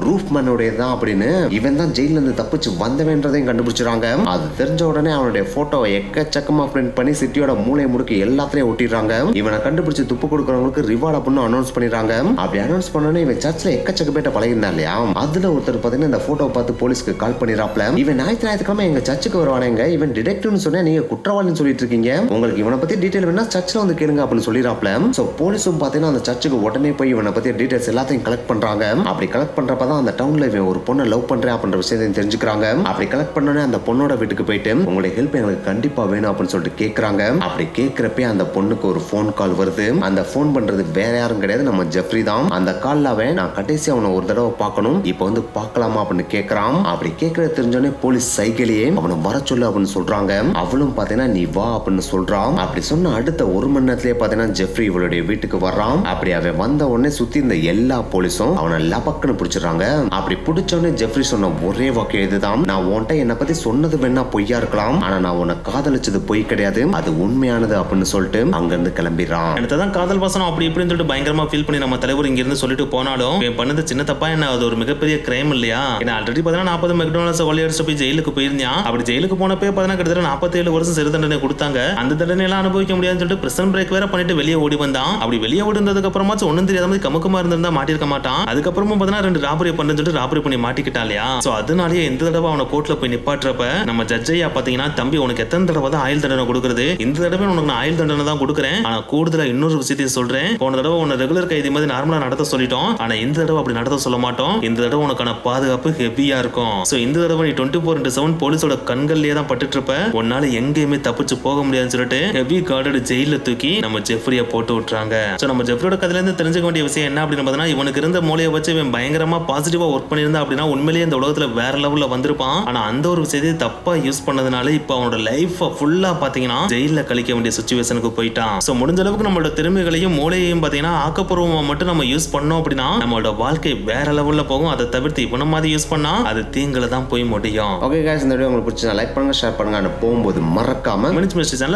ரூஃப் மேனுடைய தான் அப்படின்னு இவன் தான் ஜெயில இருந்து தப்பிச்சு வந்தவன்றதையும் கண்டுபிடிச்சிருக்காங்க அது தெரிஞ்ச உடனே அவனுடைய போட்டோவை எக்கச்சக்கமா பிரிண்ட் பண்ணி சிட்டியோட மூளை முடுக்கு எல்லாத்தையும் ஒட்டிடுறாங்க. இவனை கண்டுபிடிச்சு துப்பு கொடுக்கறவங்களுக்கு ரிவார்ட் அப்படின்னு அனௌன்ஸ் பண்ணிடுறாங்க. அப்படி அனௌன்ஸ் பண்ணோன்னே இவன் சர்ச்சில் எக்கச்சக்க பேட்ட பழகிருந்தான் இல்லையா? அதுல ஒருத்தர் பாத்தீங்கன்னா இந்த போட்டோ பார்த்து போலீஸ்க்கு கால் பண்ணிடுறாப்ல. இவன் ஞாயிற்று ஞாயிற்றுக்கிழமை எங்க சர்ச்சுக்கு வருவானேங்க. இவன் டிடெக்டிவ்னு சொன்னா நீங்க குற்றவாளின்னு சொல்லிட்டு இருக்கீங்க. உங்களுக்கு இவனை பத்தி டீட்டெயில் வேணா சர்ச்சில் வந்து கேளுங்க அப்படின்னு சொல்லிடுறாப்ல. சோ போலீஸும் பாத்தீங்கன்னா அந்த சர்ச்சுக்கு உடனே போய் இவனை பத்தி டீட்டெயில்ஸ் எல்லாத்தையும் கலெக்ட் பண்றாங்க. அப்படி கலெக்ட் கலெக்ட் பண்ணுறப்ப தான் அந்த டவுன்ல இவன் ஒரு பொண்ணை லவ் பண்றேன் அப்படின்ற விஷயத்தையும் தெரிஞ்சுக்கிறாங்க. அப்படி கலெக்ட் பண்ணோடனே அந்த பொண்ணோட வீட்டுக்கு போயிட்டு உங்களுடைய ஹெல்ப் எங்களுக்கு கண்டிப்பா வேணும் அப்படின்னு சொல்லிட்டு கேட்குறாங்க அப்படி கேக்குறப்பே அந்த பொண்ணுக்கு ஒரு ஃபோன் கால் வருது. அந்த ஃபோன் பண்றது வேற யாரும் கிடையாது. நம்ம ஜெஃப்ரி தான். அந்த கால்ல அவன் நான் கடைசி அவனை ஒரு தடவை பார்க்கணும். இப்போ வந்து பார்க்கலாமா? அப்படின்னு கேட்குறான் அப்படி கேட்கறது தெரிஞ்சோடனே போலீஸ் சைக்கிளையே அவனை வர சொல்லு அப்படின்னு சொல்றாங்க. அவளும் பாத்தீங்கன்னா நீ வா அப்படின்னு சொல்றான். அப்படி சொன்ன அடுத்த ஒரு மணி நேரத்திலேயே பாத்தீங்கன்னா ஜெஃப்ரி இவளுடைய வீட்டுக்கு வர்றான். அப்படி அவன் வந்த உடனே சுத்தி இருந்த எல்லா போலீஸும் அவனை லபக்குன்னு பிடிச்சிடுறாங்க அப்படி பிடிச்ச உடனே ஜெஃப்ரி சொன்ன ஒரே வாக்கு இதுதான். நான் உன்கிட்ட என்னை பத்தி சொன்னது வேணா பொய்யா இருக்கலாம். ஆனா நான் உன்னை காதலிச்சது பொய் கிடையாது. அது உண்மையானது அப்படின்னு சொல்லிட்டு அங்கிருந்து கிளம்பிடுறான். எனக்கு தான் காதல் வாசனம் அப்படி இப்படின்னு சொல்லிட்டு பயங்கரமா ஃபீல் பண்ணி நம்ம தலைவர் இங்க இருந்து சொல்லிட்டு போனாலும் என் பண்ணது சின்ன தப்பா என்ன? அது ஒரு மிகப்பெரிய கிரைம் இல்லையா? ஏன்னா ஆல்ரெடி பாத்தீங்கன்னா நாற்பது மெக்டோனல்ஸ் கொள்ளையடிச்சு போய் ஜெயிலுக்கு போயிருந்தான். அப்படி ஜெயிலுக்கு போனப்பே பாத்தீங்கன்னா கிட்டத்தட்ட நாற்பத்தேழு வருஷம் சிறு தண்டனை கொடுத்தாங்க. அந்த தண்டனை எல்லாம் அனுபவிக்க முடியாதுன்னு சொல்லிட்டு பிரசன் பிரேக் வேற பண்ணிட்டு வெளியே ஓடி வந்தான். அப்படி வெளியே ஓடி வந்ததுக்கு அப்புறமாச்சும் ஒன்னும் தெரியாத மாதிரி கமுக்கமா இருந்திருந்தா மாட்டிருக்க மாட்டான். அதுக்கப்புறமும் பார்த்தீங்கன்னா ரெண்டு ராபரி பண்ணுன்னு சொல்லிட்டு ராபரி பண்ணி மாட்டிக்கிட்டான் இல்லையா சோ அதனாலேயே எந்த தடவை அவனை கோர்ட்ல போய் நிப்பாட்டுறப்ப நம்ம ஜட்ஜையா பாத்தீங்கன்னா தம்பி உனக்கு எத்தனை தடவை தான் ஆயுள் தண்டனை கொடுக்குறது? இந்த தடவை உனக்கு நான் ஆயுள் தண்டனை தான் கொடுக்குறேன். ஆனா கூடுதலா இன்னொரு விஷயத்தையும் சொல்றேன். போன தடவை உன்னை ரெகுலர் கைதி மாதிரி நார்மலா நடத்த சொல்லிட்டோம். ஆனா இந்த தடவை அப்படி நடத்த சொல்ல மாட்டோம். இந்த தடவை உனக்கான பாதுகாப்பு ஹெவியா இருக்கும். சோ இந்த தடவை நீ டுவெண்ட்டி ஃபோர் இன்ட்டு செவன் போலீஸோட கண்கள்லயே தான் பட்டுட்டு இருப்ப உன்னால எங்கேயுமே தப்பிச்சு போக முடியாதுன்னு சொல்லிட்டு ஹெவி கார்டு ஜெயில தூக்கி நம்ம ஜெஃப்ரியா போட்டு விட்டுறாங்க. சோ நம்ம ஜெஃப்ரியோட கதையில இருந்து தெரிஞ்சுக்க வேண்டிய விஷயம் என்ன அப்படின்னு பார்த்தீங்கன்னா இவனுக்கு இருந்த மூலையை வச்சு இவன் பயங்கர பயங்கரமா பாசிட்டிவா ஒர்க் பண்ணியிருந்தா அப்படின்னா உண்மையிலேயே இந்த உலகத்துல வேற லெவல்ல வந்திருப்பான். ஆனா அந்த ஒரு விஷயத்தை தப்பா யூஸ் பண்ணதுனால இப்போ அவனோட லைஃப் ஃபுல்லா பாத்தீங்கன்னா ஜெயில கழிக்க வேண்டிய சுச்சுவேஷனுக்கு போயிட்டான். சோ முடிஞ்ச அளவுக்கு நம்மளோட திறமைகளையும் மூளையையும் பாத்தீங்கன்னா ஆக்கப்பூர்வமா மட்டும் நம்ம யூஸ் பண்ணோம் அப்படின்னா நம்மளோட வாழ்க்கை வேற லெவல்ல போகும். அதை தவிர்த்து இவன மாதிரி யூஸ் பண்ணா அது தீங்குல தான் போய் முடியும். ஓகே guys இந்த வீடியோ உங்களுக்கு பிடிச்சா லைக் பண்ணுங்க ஷேர் பண்ணுங்க போகும்போது மறக்காம மினிட்ஸ் மிஸ்டர் சேனல்